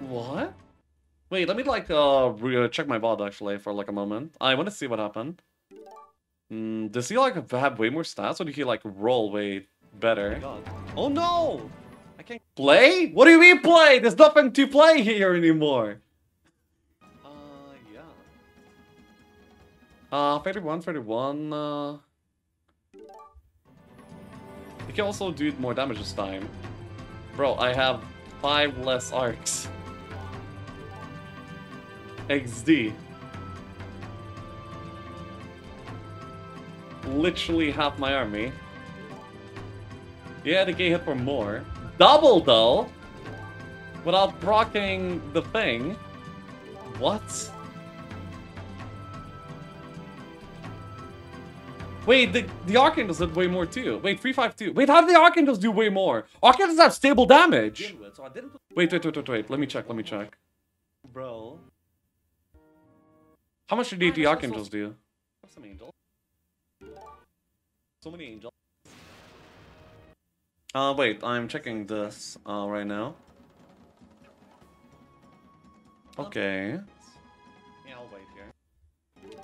Speaker 1: What? Wait, let me like uh check my VOD actually for like a moment. I want to see what happened. Mm, does he like have way more stats or did he like roll way better? Oh, oh no! I can't play? What do you mean play? There's nothing to play here anymore. Uh, 31, 31, uh... You can also do more damage this time. Bro, I have five less arcs. XD. Literally half my army. Yeah, the get hit for more. Double, though! Without proccing the thing. What? Wait, the, the Archangels did way more too. Wait, 352. Wait, how did the Archangels do way more? Archangels have stable damage. Wait, wait, wait, wait, wait. Let me check, let me check. Bro. How much did the Archangels do? Some angels. So many angels. Uh, wait, I'm checking this uh, right now. Okay. Yeah, I'll wait here.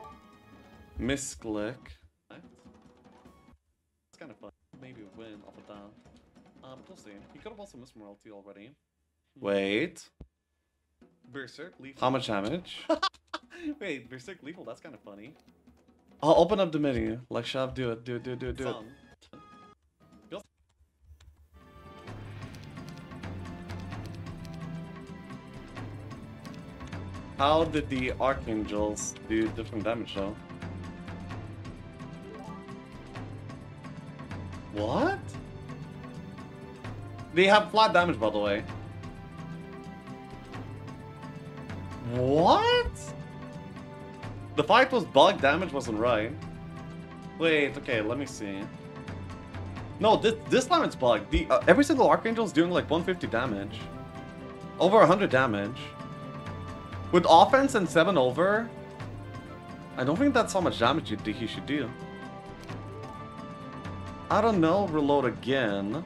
Speaker 1: Misclick. Kind of fun. Maybe a win off of that. Um, we'll see. He could have also missed morality already. Wait. Berserk, lethal. How much damage? Wait, Berserk lethal, that's kind of funny. I'll open up the menu. Like, Shav, do it, do it, do it, do it, do it. How did the Archangels do different damage though? What? They have flat damage by the way. What? The fight was bug damage wasn't right. Wait, okay, let me see. No, this this time it's bugged. The uh, every single Archangel is doing like 150 damage. Over 100 damage. With offense and 7 over, I don't think that's how much damage he should do. I don't know, reload again.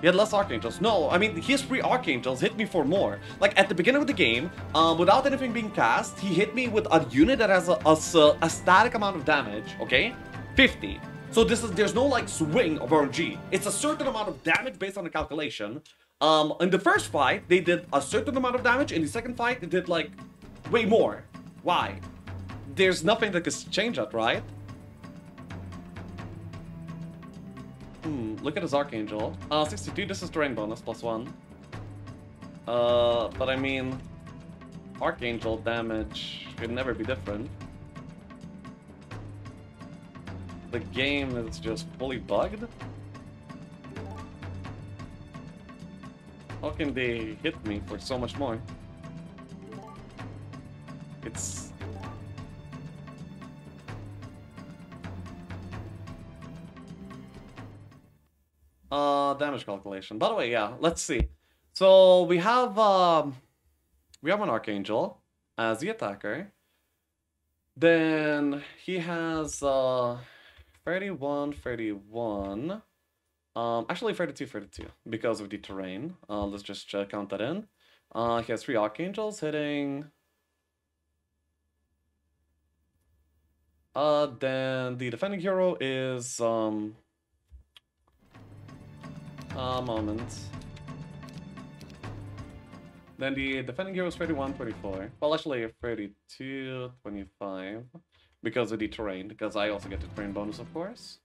Speaker 1: He had less Archangels. No, I mean, his three Archangels hit me for more. Like, at the beginning of the game, um, without anything being cast, he hit me with a unit that has a, a, a static amount of damage, okay? 50. So this is there's no, like, swing of RNG. It's a certain amount of damage based on the calculation. Um, in the first fight, they did a certain amount of damage. In the second fight, they did, like, way more. Why? There's nothing that can change that, right? Hmm, look at his Archangel. Uh, 62, this is terrain bonus, plus one. Uh, but I mean, Archangel damage could never be different. The game is just fully bugged? How can they hit me for so much more? It's... Uh, damage calculation. By the way, yeah, let's see. So we have um, we have an Archangel as the attacker. Then he has uh, 31, 31. Um, actually 32, 32 because of the terrain. Uh, let's just uh, count that in. Uh, he has three Archangels hitting. Uh, then the defending hero is, um, a moment. Then the defending hero is 31, 24. Well, actually 32, 25 because of the terrain, because I also get the terrain bonus, of course.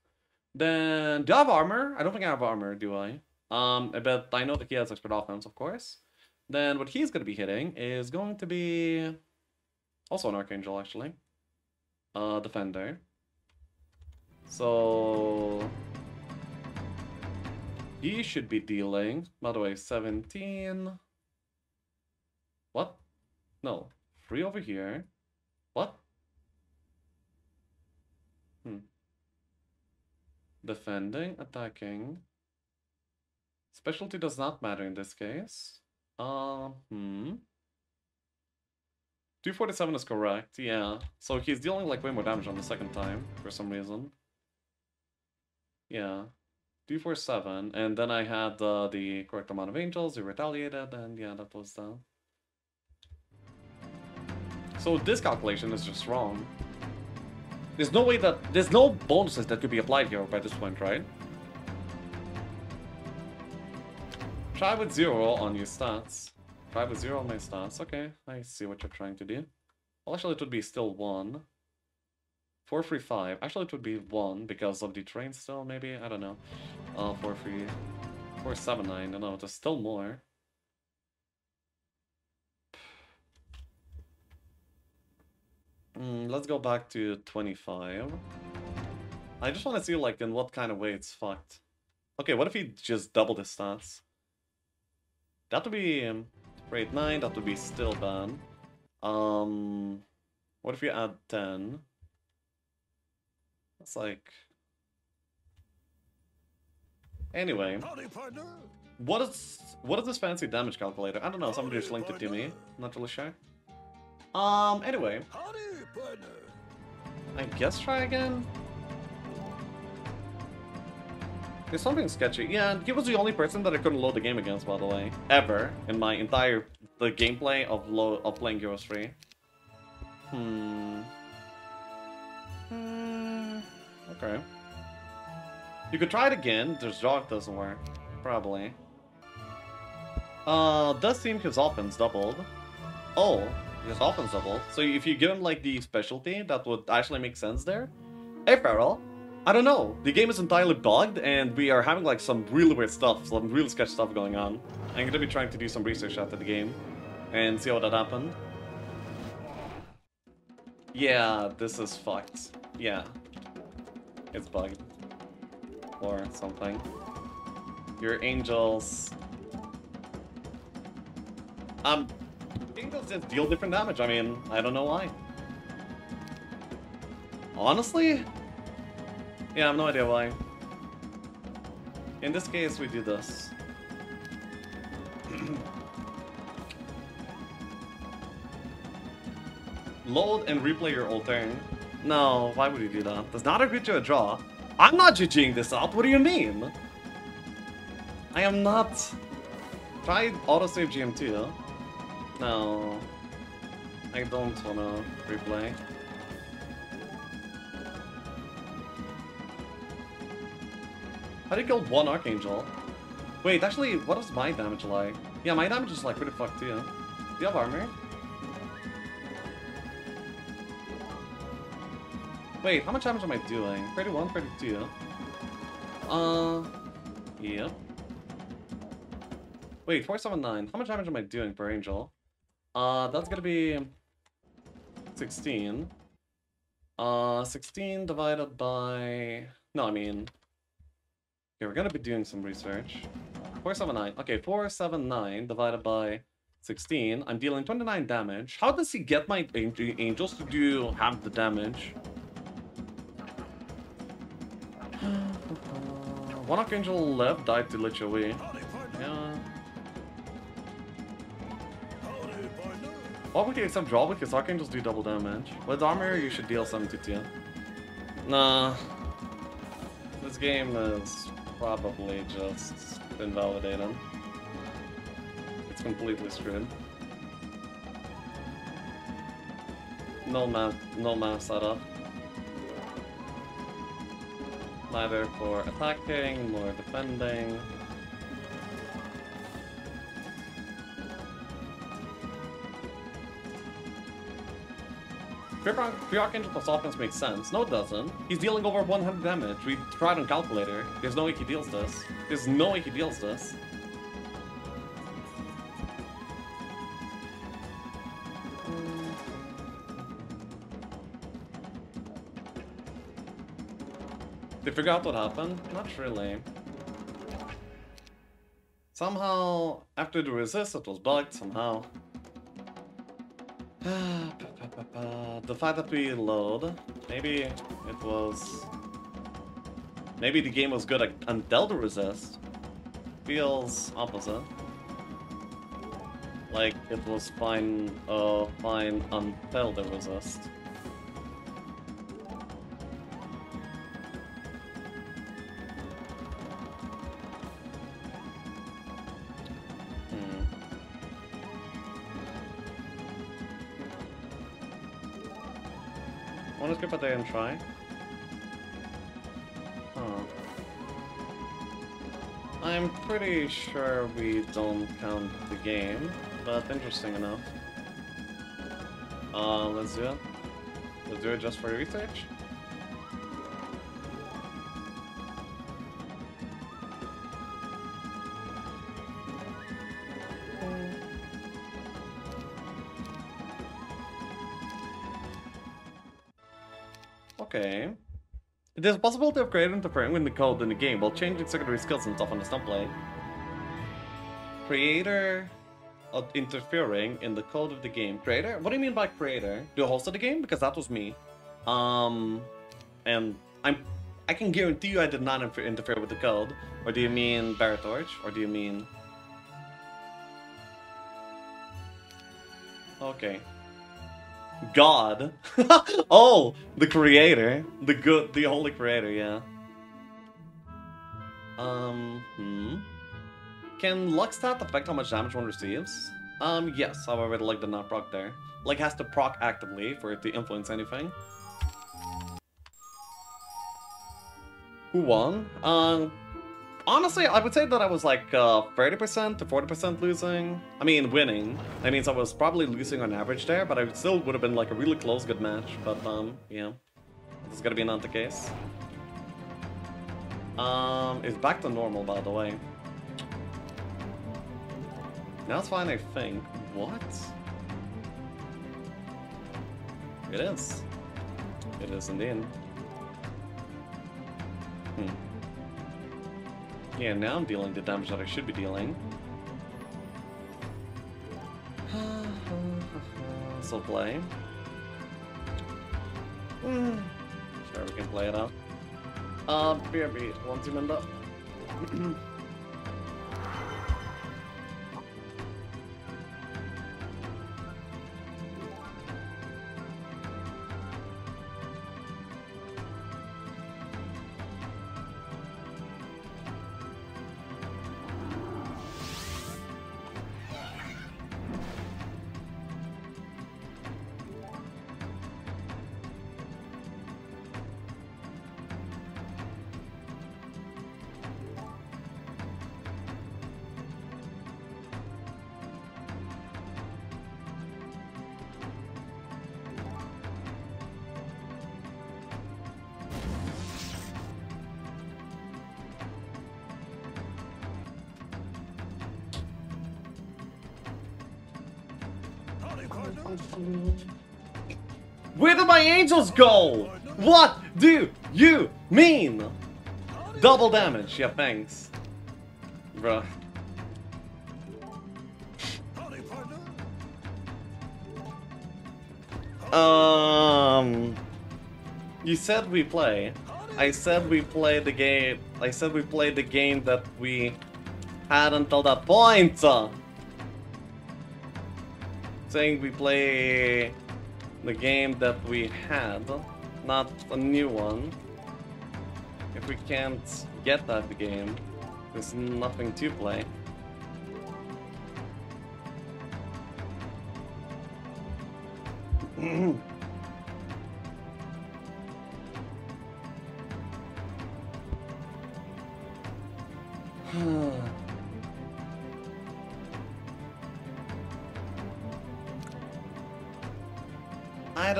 Speaker 1: Then, do I have armor? I don't think I have armor, do I? Um, but I know that he has expert offense, of course. Then what he's going to be hitting is going to be also an Archangel, actually. Uh, Defender. So... He should be dealing, by the way, 17... What? No. 3 over here. What? Hmm. Defending, attacking. Specialty does not matter in this case. Uh, hmm. 247 is correct, yeah. So he's dealing like way more damage on the second time, for some reason. Yeah. 247, and then I had uh, the correct amount of angels, he retaliated, and yeah, that was the... So this calculation is just wrong. There's no way that... There's no bonuses that could be applied here by this point, right? Try with zero on your stats. Try with zero on my stats. Okay, I see what you're trying to do. Well, actually, it would be still one. Four, three, five. Actually, it would be one because of the train still, maybe? I don't know. Uh, four, three, four, seven, nine. No, no, there's still more. Mm, let's go back to 25. I just want to see, like, in what kind of way it's fucked. Okay, what if he just doubled his stats? That would be um, rate 9, that would be still bad. Um, what if you add 10? That's like... Anyway. What is what is this fancy damage calculator? I don't know, somebody just linked it to me. Not really sure. Um, anyway. I guess try again? There's something sketchy. Yeah, he was the only person that I couldn't load the game against, by the way. Ever. In my entire... The gameplay of, lo of playing Heroes 3. Hmm... Okay. You could try it again. There's Jog doesn't work. Probably. Uh, does seem his offense doubled. Oh, his offense doubled. So if you give him like the specialty, that would actually make sense there. Hey, Feral. I don't know. The game is entirely bugged, and we are having like some really weird stuff, some really sketch stuff going on. I'm gonna be trying to do some research after the game and see how that happened. Yeah, this is fucked. Yeah. It's bugged. Or something. Your angels... Um, angels just deal different damage. I mean, I don't know why. Honestly, yeah, I have no idea why. In this case, we do this. Load and replay your old turn. No, why would you do that? Does not agree to a draw. I'm not judging this out, what do you mean? I am not... Try autosave GM2. No. I don't wanna replay. How did you kill one Archangel? Wait, actually, what is my damage like? Yeah, my damage is like pretty fucked too. Do you have armor? Wait, how much damage am I doing? 31, 32. Uh, yep. Wait, 479. How much damage am I doing per angel? Uh, that's gonna be 16. Uh, 16 divided by... No, I mean, Okay, we're gonna be doing some research. 479. Okay, 479 divided by 16. I'm dealing 29 damage. How does he get my angels to do half the damage? One Archangel left died to Lich Wei. Yeah. Why would you accept draw because Archangels do double damage? With armor, you should deal 72. Nah. This game is probably just invalidate him. It's completely screwed. No map, no map setup. Neither for attacking more defending. Archangel plus offense makes sense. No, it doesn't. He's dealing over 100 damage. We tried on Calculator. There's no way he deals this. There's no way he deals this. Figure out what happened? Not really. Somehow, after the resist, it was bugged somehow. the fact that we load, maybe it was... Maybe the game was good until the resist. Feels opposite. Like it was fine, uh, fine until the resist. Want to skip a day and try? Huh. I'm pretty sure we don't count the game, but interesting enough. Uh, let's do it. Let's do it just for research. Possible to upgrade interfering with the code in the game while changing secondary skills and stuff on the stump play. Creator of interfering in the code of the game. Creator? What do you mean by creator? The host of the game? Because that was me. Um, and I'm, I can guarantee you I did not interfere with the code. Or do you mean Baratorch? Or do you mean... Okay. God. oh, the creator. The good, the holy creator, yeah. Um, hmm. Can luck stat affect how much damage one receives? Um, yes, however, the luck did not proc there. Like has to proc actively for it to influence anything. Who won? Um, honestly, I would say that I was like 30% uh, to 40% losing. I mean, winning. That means I was probably losing on average there, but I still would have been like a really close good match. But, um, yeah. This is gonna be not the case. Um, it's back to normal, by the way. Now it's fine, I think. What? It is. It is indeed. Hmm. Yeah, now I'm dealing the damage that I should be dealing. so play. Sure, we can play it out. Uh, BRB, once you mend Where did my angels go? What do you mean? Double damage, yeah, thanks. Bruh. Um... You said we play. I said we play the game. I said we played the game that we had until that point saying we play the game that we had, not a new one. If we can't get that game, there's nothing to play.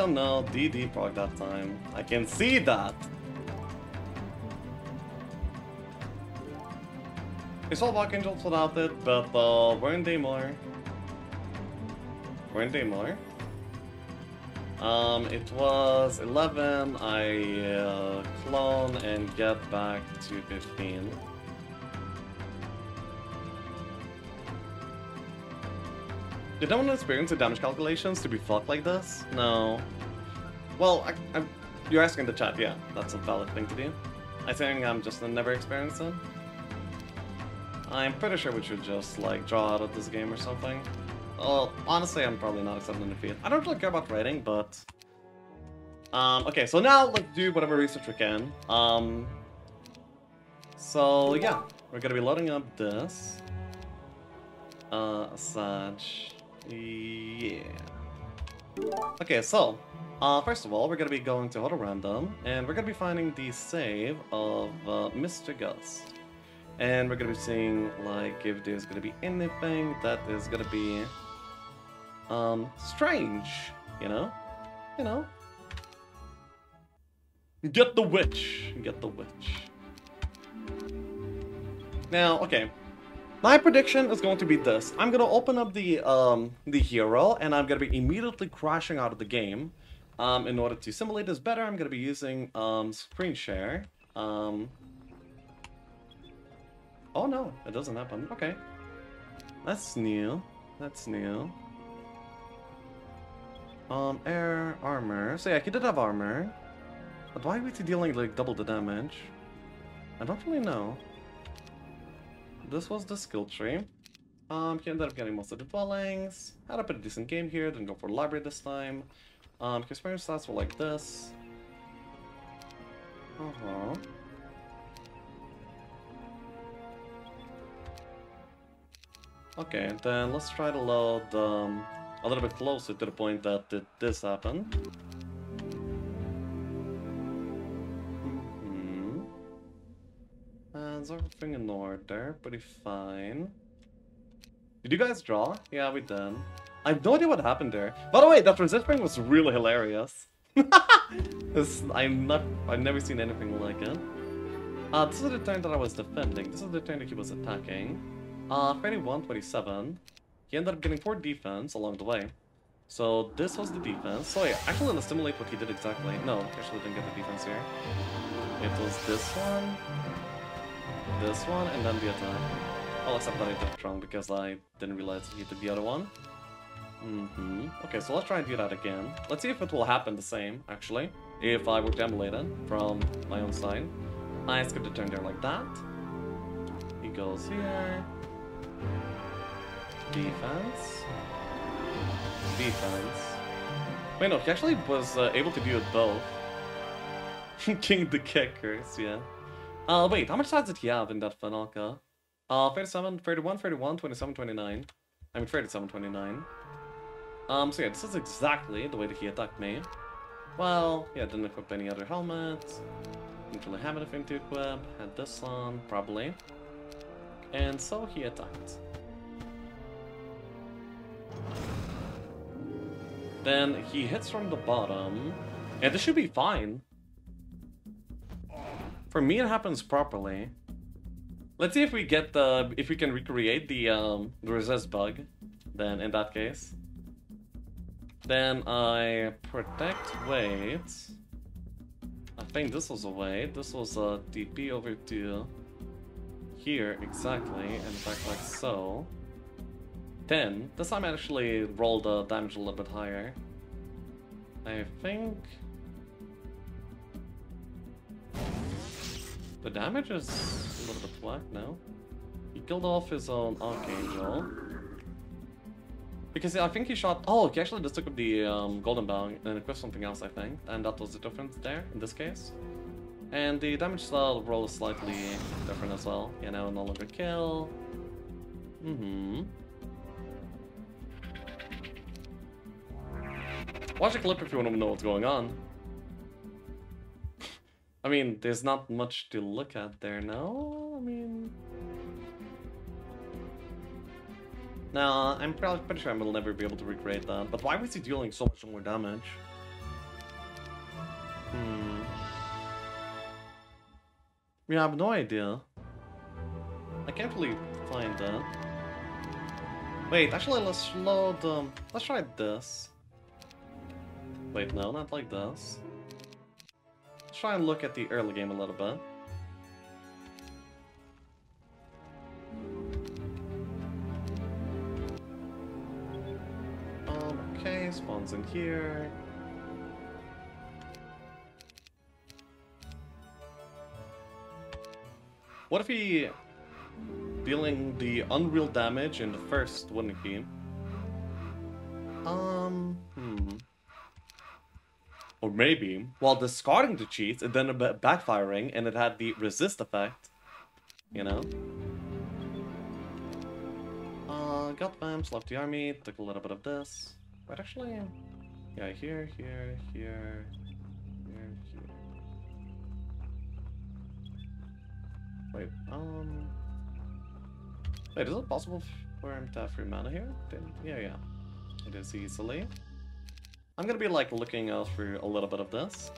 Speaker 1: Know, DD proc that time. I can see that. We saw Black Angels without it, but uh, weren't they more? Weren't they more? Um, it was 11, I uh, clone and get back to 15. Did no one experience the damage calculations to be fucked like this? No. Well, I, you're asking the chat, yeah, that's a valid thing to do. I think I'm just never experienced it. I'm pretty sure we should just, like, draw out of this game or something. Well, honestly, I'm probably not accepting defeat. I don't really care about writing, but... Um, okay, so now let's do whatever research we can. Um, so, yeah, we're gonna be loading up this. Uh, such... Yeah. Okay, so, uh, first of all, we're gonna be going to Random, and we're gonna be finding the save of uh, Mr. Gus. And we're gonna be seeing, like, if there's gonna be anything that is gonna be, um, strange, you know? You know? Get the witch! Get the witch. Now, okay. My prediction is going to be this. I'm gonna open up the, um, the hero, and I'm gonna be immediately crashing out of the game. Um, in order to simulate this better, I'm gonna be using, um, screen share. Um, Oh no, it doesn't happen. Okay. That's new. That's new. Um, air, armor. So yeah, he did have armor. But why was he dealing like double the damage? I don't really know. This was the skill tree. Um, he ended up getting most of the dwellings. Had a pretty decent game here, didn't go for library this time. Um, permastats were like this. Uh-huh. Okay, then let's try to load um, a little bit closer to the point that this happen. Everything in order? Pretty fine. Did you guys draw? Yeah, we did. I have no idea what happened there. By the way, that resistance was really hilarious. this, I'm not, I've never seen anything like it. Uh, this is the turn that I was defending. This is the turn that he was attacking. Uh, 31, 27. He ended up getting 4 defense along the way. So this was the defense. So yeah, actually let's simulate what he did exactly. No, actually didn't get the defense here. It was this one, this one, and then the attack. Oh, except that I did wrong because I didn't realize he did the other one. Mm-hmm. Okay, so let's try and do that again. Let's see if it will happen the same, actually. If I were to emulate it from my own side. I skip the turn there like that. He goes here. Defense. Defense. Wait, no, he actually was uh, able to do it both. King the Kickers, yeah. Uh, wait, how much sides did he have in that Fanalka? Uh, 37, 31, 31, 27, 29. I mean, 37, 29. Um, so yeah, this is exactly the way that he attacked me. Well, yeah, didn't equip any other helmets. Didn't really have anything to equip. Had this on, probably. And so he attacked. Then he hits from the bottom. And this should be fine. For me, it happens properly. Let's see if we get the... if we can recreate the, um, the resist bug. Then, in that case. Then I protect wait. I think this was a wait. This was a DP over to here, exactly, and back like so. Then, this time I actually rolled the damage a little bit higher. I think... The damage is a little bit whack now. He killed off his own Archangel. Because I think he shot... Oh, he actually just took up the um, Golden Bow and equipped something else, I think. And that was the difference there, in this case. And the damage style roll is slightly different as well. You know, no longer kill. Mm-hmm. Watch a clip if you want to know what's going on. I mean, there's not much to look at there, no? I mean... Nah, I'm probably pretty sure I will never be able to recreate that. But why was he dealing so much more damage? Hmm. Yeah, I have no idea. I can't really find that. Wait, actually, let's load, um, let's try this. Wait, no, not like this. Let's try and look at the early game a little bit. Okay, spawns in here. What if he dealing the unreal damage in the first, wouldn't he? Um, hmm. Or maybe, while discarding the cheats, it then backfiring and it had the resist effect. You know? Uh, got the vamps, left the army, took a little bit of this. Right, actually, yeah, here, here, here, here, here. Wait, um... Wait, is it possible for him to have free mana here? Yeah, yeah. It is easily. I'm gonna be like looking for a little bit of this.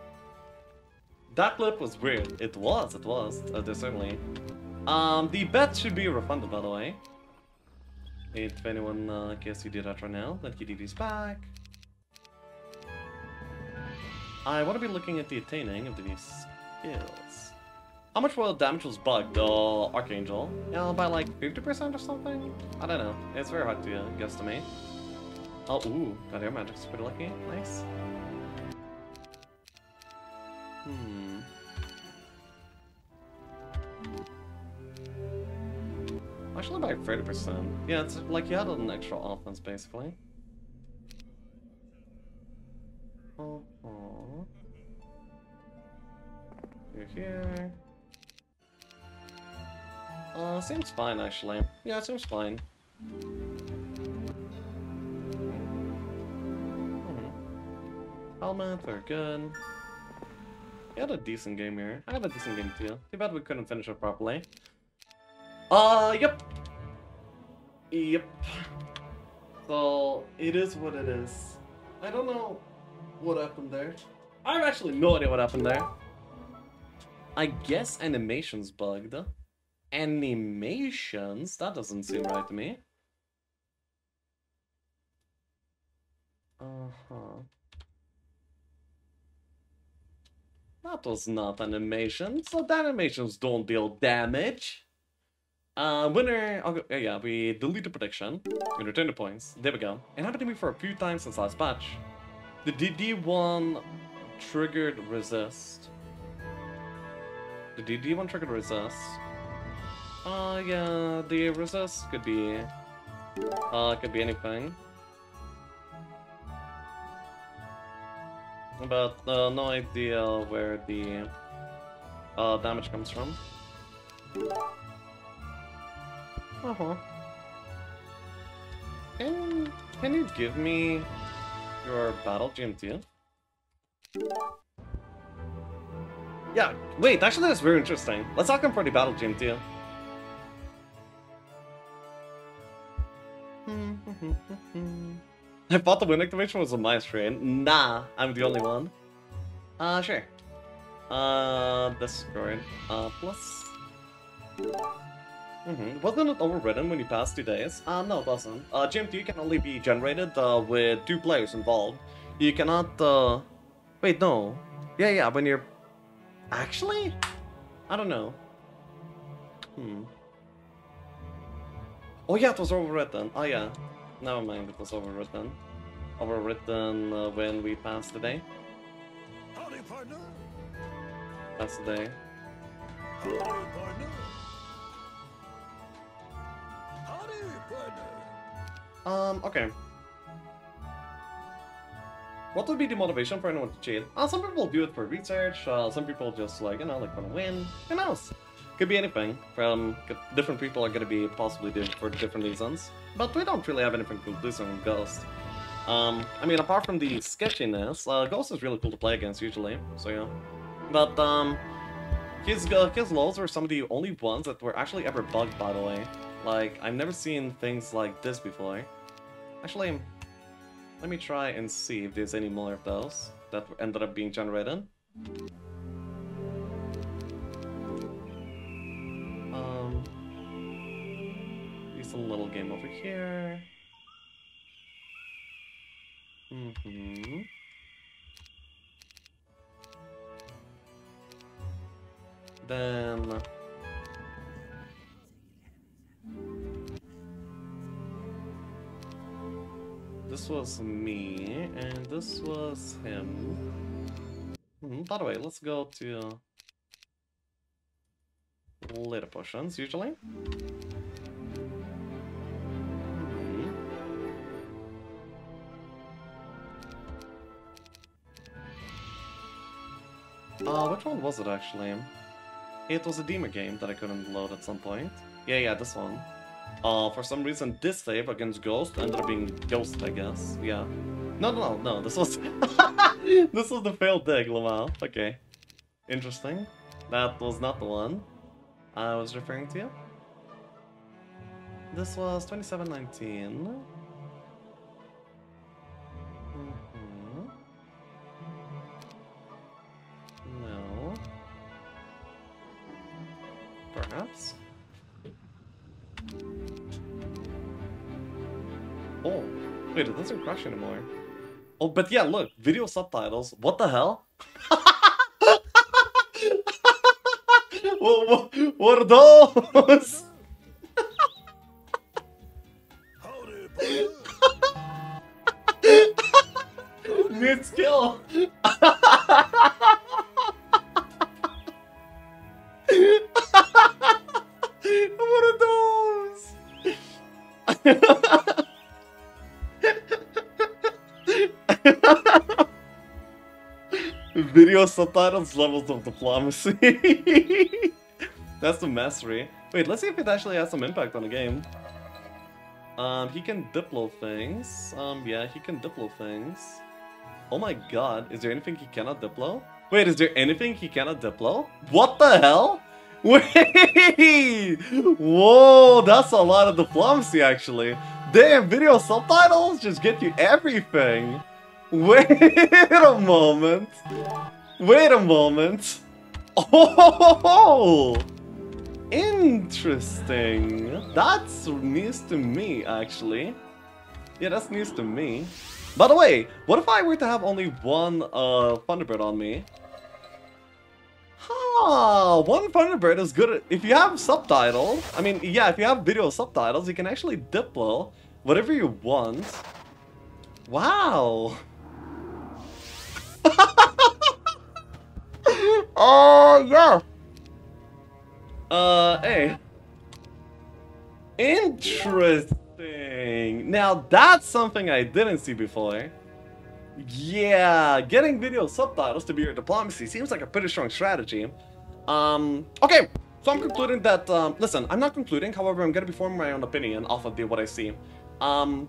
Speaker 1: That clip was weird. It was, it was, uh, certainly. Um, the bet should be refunded, by the way. If anyone uh, guess you did that right now, then KDD's back. I want to be looking at the attaining of these skills. How much will damage was bugged, the uh, Archangel? Yeah, by like 50% or something? I don't know. It's very hard to uh, guesstimate. Oh, ooh, got air magic pretty lucky. Nice. Hmm. Actually, by 30%. Yeah, it's like you had an extra offense, basically. Uh -huh. You're here. Uh, seems fine, actually. Yeah, seems fine. Helmet, very good. We had a decent game here. I had a decent game too. Too bad we couldn't finish it properly. Uh, yep. Yep. So, it is what it is. I don't know what happened there. I have actually no idea what happened there. I guess animations bugged. Animations? That doesn't seem right to me. Uh-huh. That was not animation, so the animations don't deal damage. Uh, winner, okay, yeah, we delete the prediction, we return the points, there we go. It happened to me for a few times since last patch. The DD1 triggered resist. The DD1 triggered resist. Uh, yeah, the resist could be, uh, could be anything. But uh, no idea where the uh, damage comes from. Uh huh. Can can you give me your battle GMT? Yeah, wait, actually that's very interesting. Let's ask him for the battle GMT. I thought the wind activation was on my screen. Nah, I'm the only one. Uh, sure. Uh, Discord. Uh, plus... Mm -hmm. Wasn't it overridden when you passed two days? Uh, no, it wasn't. Uh, GMT can only be generated uh, with two players involved. You cannot, uh... Wait, no. Yeah, yeah, when you're... Actually? I don't know. Hmm. Oh yeah, it was overwritten. Oh yeah. Never mind, it was overwritten. Overwritten uh, when we passed the day. Howdy, partner. That's the day. Howdy, partner. Howdy, partner. Um, okay. What would be the motivation for anyone to cheat? Uh, some people do it for research, uh, some people just like, you know, like want to win. Who knows? Could be anything. From different people are going to be possibly doing for different reasons. But we don't really have anything conclusive on Ghost. Um, I mean, apart from the sketchiness, uh, Ghost is really cool to play against usually, so yeah. But, um, his, uh, his lows were some of the only ones that were actually ever bugged, by the way. Like, I've never seen things like this before. Actually, let me try and see if there's any more of those that ended up being generated. a little game over here. Mm-hmm. Then... This was me, and this was him. Hmm, by the way, let's go to... Later potions, usually. Uh, which one was it actually? It was a demon game that I couldn't load at some point. Yeah, yeah, this one. Uh, for some reason, this save against Ghost ended up being Ghost, I guess. Yeah. No, no, no. This was... this was the failed dig, Lamal. Okay. Interesting. That was not the one I was referring to. This was 2719. Perhaps. Oh, wait, it doesn't crash anymore. Oh, but yeah, look, video subtitles. What the hell? what, what, what are those? Skill. Video subtitles levels of diplomacy. That's the mastery. Wait, let's see if it actually has some impact on the game. Um, he can diplo things. Um, yeah, he can diplo things. Oh my god, is there anything he cannot diplo? Wait, is there anything he cannot diplo? What the hell? Wait! Whoa, that's a lot of diplomacy actually. Damn, video subtitles just get you everything. Wait a moment. Wait a moment. Oh, interesting. That's news to me, actually. Yeah, that's news to me. By the way, what if I were to have only one uh, Thunderbird on me? Ah, one Thunderbird is good at, if you have subtitles. I mean, yeah, if you have video subtitles, you can actually diplo whatever you want. Wow. Oh, yeah. Uh, hey. Interesting. Now, that's something I didn't see before. Yeah, getting video subtitles to be your diplomacy seems like a pretty strong strategy. Um, okay, so I'm concluding that, um, listen, I'm not concluding, however, I'm gonna be forming my own opinion off of the, what I see. Um,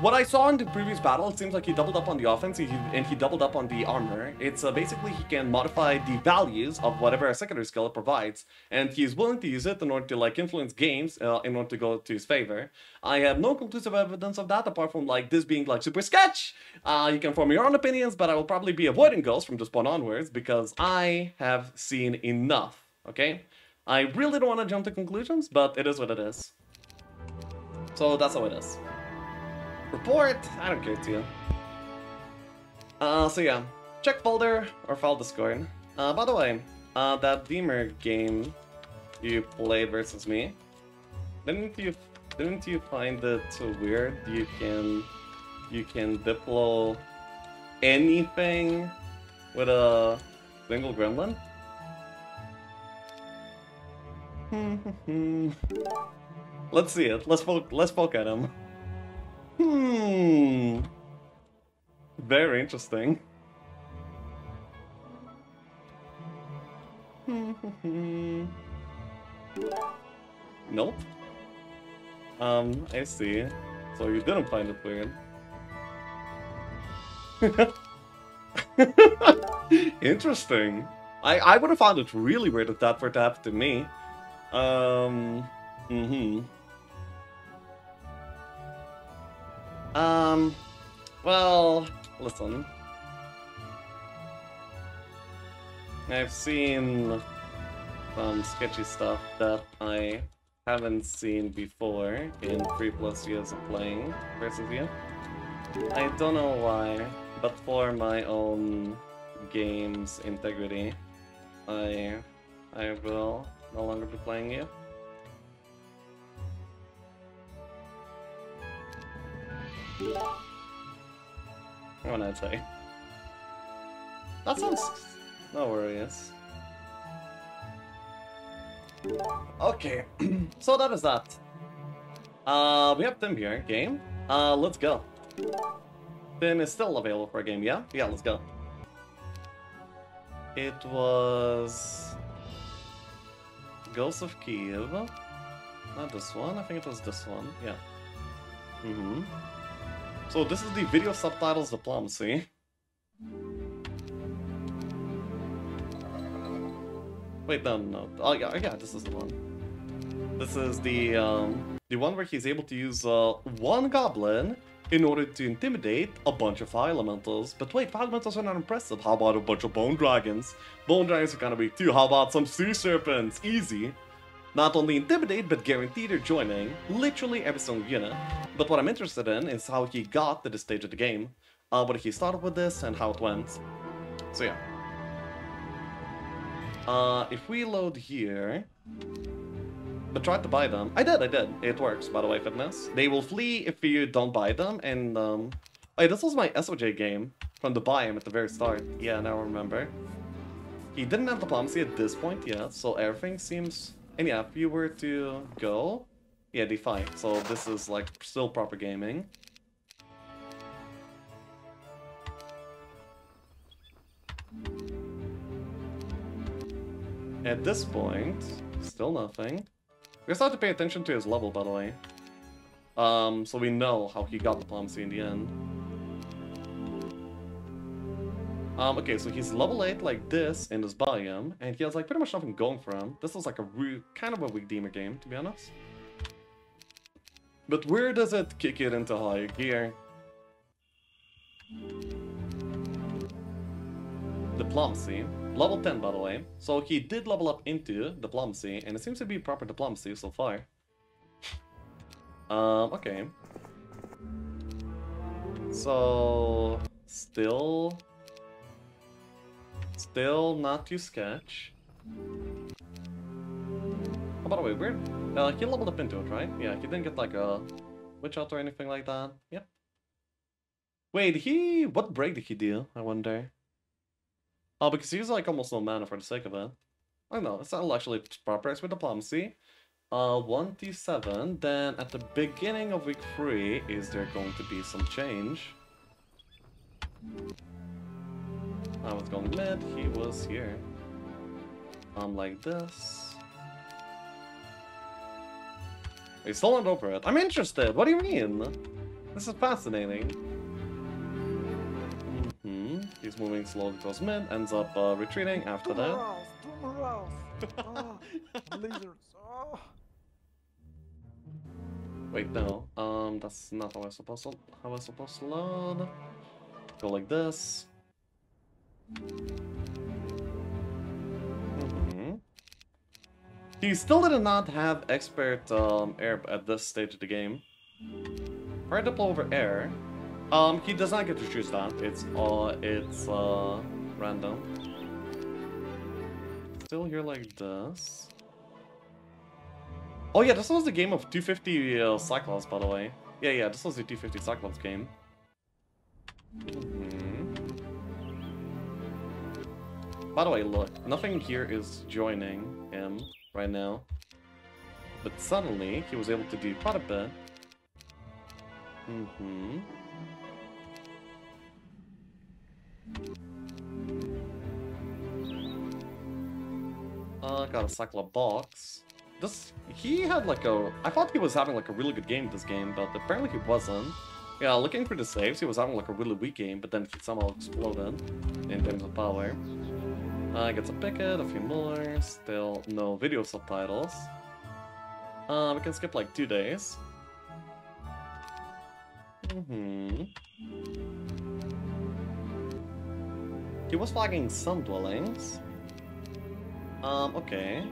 Speaker 1: what I saw in the previous battle, it seems like he doubled up on the offense and he doubled up on the armor. It's uh, basically he can modify the values of whatever a secondary skill provides, and he's willing to use it in order to like influence games uh, in order to go to his favor. I have no conclusive evidence of that apart from like this being like super sketch. Uh, you can form your own opinions, but I will probably be avoiding ghosts from this point onwards because I have seen enough. Okay, I really don't want to jump to conclusions, but it is what it is. So that's how it is. Report? I don't care to you. Uh, so yeah. Check folder or file Discord. Uh, by the way, uh, that Beamer game you played versus me, didn't you didn't you find it so weird you can you can diplo anything with a single gremlin? let's see it. Let's poke let's poke at him. Hmm. Very interesting. nope. Um, I see. So you didn't find it weird. Interesting. I, I would have found it really weird if that were to happen to me. Um, mm-hmm. Um, well, listen. I've seen some sketchy stuff that I haven't seen before in 3 plus years of playing versus you. I don't know why, but for my own game's integrity, I I will no longer be playing you. I say? That sounds... No worries. Okay, so that is that. Uh, we have Tim here, game. Uh, let's go. Tim is still available for a game, yeah? Yeah, let's go. It was... Ghost of Kiev. Not this one, I think it was this one, yeah. Mm-hmm. So this is the video subtitles diplomacy. Wait, no, no. Oh, yeah, yeah, this is the one. This is the, um, the one where he's able to use, uh, one goblin in order to intimidate a bunch of fire elementals. But wait, fire elementals are not impressive. How about a bunch of bone dragons? Bone dragons are kind of weak too. How about some sea serpents? Easy. Not only intimidate, but guarantee they're joining literally every single unit. But what I'm interested in is how he got to this stage of the game, uh, whether he started with this and how it went. So yeah. Uh, if we load here... But try to buy them. I did, I did. It works, by the way, Fitness. They will flee if you don't buy them, and, um... Hey, this was my SOJ game from the buy-in at the very start. Yeah, now I remember. He didn't have diplomacy at this point yet, so everything seems... And yeah, if you were to go... Yeah, fight. So this is, like, still proper gaming. At this point, still nothing. We just have to pay attention to his level, by the way. Um, so we know how he got the diplomacy in the end. Um, okay, so he's level 8 like this in this biome, and he has like pretty much nothing going for him. This is like a kind of a weak Demon game, to be honest. But where does it kick it into higher gear? The diplomacy. Level 10, by the way. So he did level up into Diplomacy, and it seems to be proper Diplomacy so far. um, okay. So... Still... Still not too sketch. Oh, by the way, weird. Uh, he leveled up into it, right? Yeah, he didn't get like a witch out or anything like that. Yep. Wait, he... What break did he do, I wonder? Oh, because he's like almost no mana for the sake of it. I know, it's not actually proper with diplomacy. Uh, 1d7, then at the beginning of week 3, is there going to be some change? I was going mid, he was here. I'm like this. He's still not over it. I'm interested, what do you mean? This is fascinating. Hmm. He's moving slowly towards mid, ends up uh, retreating after that. oh, oh. Wait, no. Um, that's not how I supposed to how I supposed to load. Go like this. He still did not have expert um, air at this stage of the game. Right up over air. Um, he does not get to choose that. It's uh, it's uh, random. Still here like this. Oh yeah, this was the game of 250 uh, Cyclops, by the way. Yeah, yeah, this was the 250 Cyclops game. Mm -hmm. By the way, look, nothing here is joining him right now. But suddenly, he was able to do quite a bit. Mm-hmm. Uh, got a Cyclops box. This, he had like a, I thought he was having like a really good game this game, but apparently he wasn't. Yeah, looking for the saves, he was having like a really weak game, but then he somehow exploded in terms of power. Uh, get some picket, a few more, still no video subtitles. Uh, we can skip like two days. Mm-hmm. He was flagging some dwellings. Um, okay.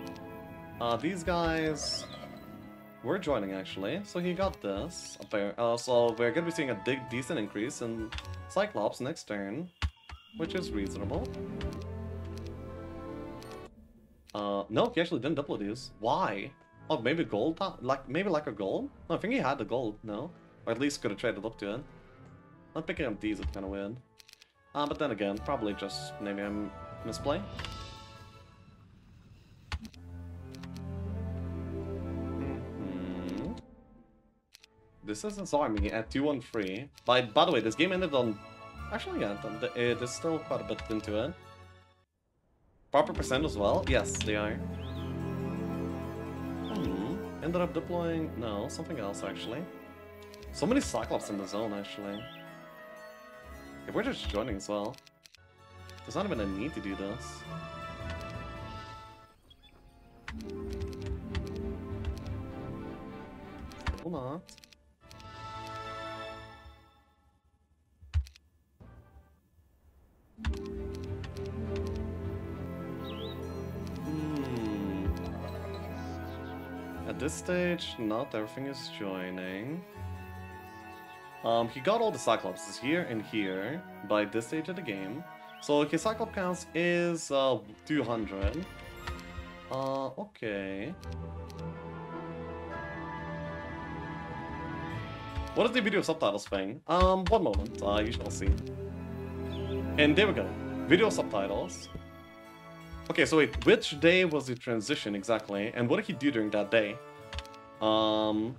Speaker 1: Uh, these guys were joining actually, so he got this. Uh, so we're gonna be seeing a big, decent increase in Cyclops next turn, which is reasonable. Uh, no, he actually didn't double these. Why? Oh, maybe gold? Like, maybe like a gold? No, I think he had the gold, no? Or at least could have traded up to it. Not picking up these is kind of weird. Uh, but then again, probably just maybe I'm misplay. Mm-hmm. This is his army at 213. By, by the way, this game ended on... Actually, yeah, uh, there's still quite a bit into it. Proper percent as well? Yes, they are. Hmm. Ended up deploying... No, something else, actually. So many Cyclops in the zone, actually. If we're just joining as well. There's not even a need to do this. Still not. Hmm. This stage, not everything is joining. Um, he got all the Cyclopses here and here by this stage of the game. So his Cyclops count is uh, 200. Uh, okay. What is the video subtitles thing? Um, one moment, uh, you shall see. And there we go. Video subtitles. Okay, so wait, which day was the transition exactly? And what did he do during that day? Um...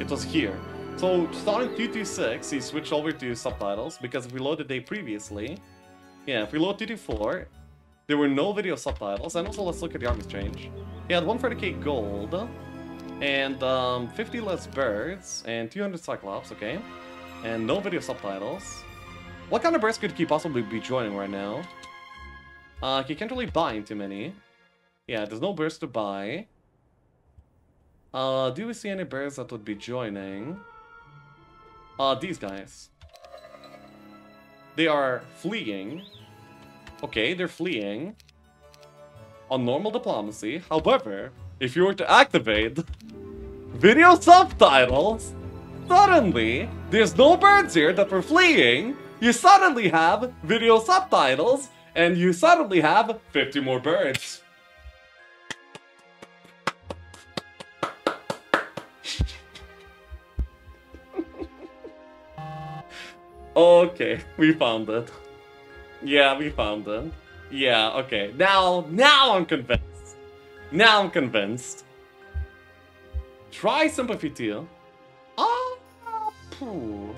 Speaker 1: It was here. So starting 226, he switched over to subtitles, because if we loaded day previously, yeah, if we load 224, there were no video subtitles, and also let's look at the army change. He had 130k gold, and um, 50 less birds, and 200 cyclops, okay? And no video subtitles. What kind of birds could he possibly be joining right now? Uh, he can't really buy too many. Yeah, there's no birds to buy. Uh, do we see any birds that would be joining? Uh, these guys. They are fleeing. Okay, they're fleeing. On normal diplomacy. However, if you were to activate video subtitles, suddenly, there's no birds here that were fleeing. You suddenly have video subtitles, and you suddenly have 50 more birds. Okay, we found it. Yeah, we found it. Yeah, okay. Now, now I'm convinced. Now I'm convinced. Try sympathy teal. Ah, poo.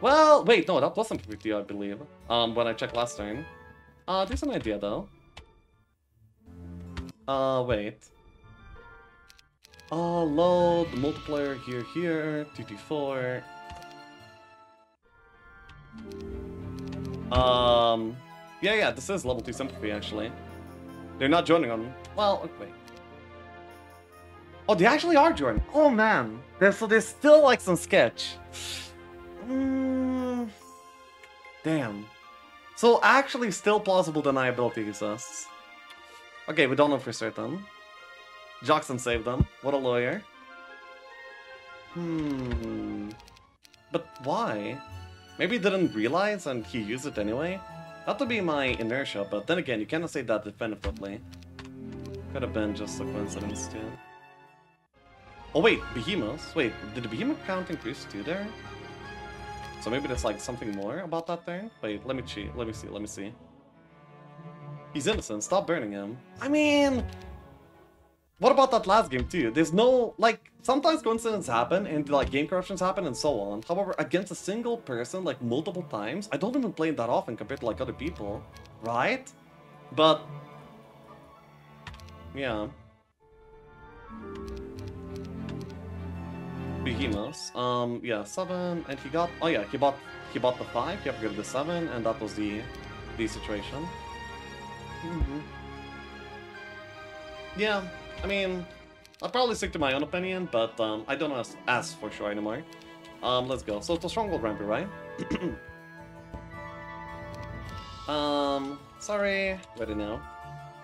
Speaker 1: Well, wait, no, that was sympathy teal, I believe. Um, when I checked last time. Uh, there's an idea though. Uh, wait. Uh, load the multiplier here, here, 2d4. Um, yeah, yeah, this is level 2 sympathy, actually. They're not joining on... Well, okay. Oh, they actually are joining. Oh, man. There's, so there's still, like, some sketch. Mm, damn. So, actually, still plausible deniability, exists. Okay, we don't know for certain. Jackson saved them. What a lawyer. Hmm. But why? Maybe he didn't realize and he used it anyway? That would be my inertia, but then again, you cannot say that definitively. Could have been just a coincidence too. Oh wait, Behemoth? Wait, did the Behemoth count increase too there? So maybe there's like something more about that thing? Wait, let me cheat. Let me see, let me see. He's innocent, stop burning him. I mean, what about that last game too? There's no, like, sometimes coincidences happen and like game corruptions happen and so on. However, against a single person, like multiple times, I don't even play that often compared to like other people, right? But, yeah. Behemoths, um, yeah, seven, and he got, oh yeah, he bought, he bought the five, he upgraded the seven, and that was the, the situation. Mm -hmm. Yeah, I mean, I'll probably stick to my own opinion, but um, I don't ask, ask for sure anymore. Um, let's go. So it's a Stronghold Rampy, right? um, sorry. Ready now.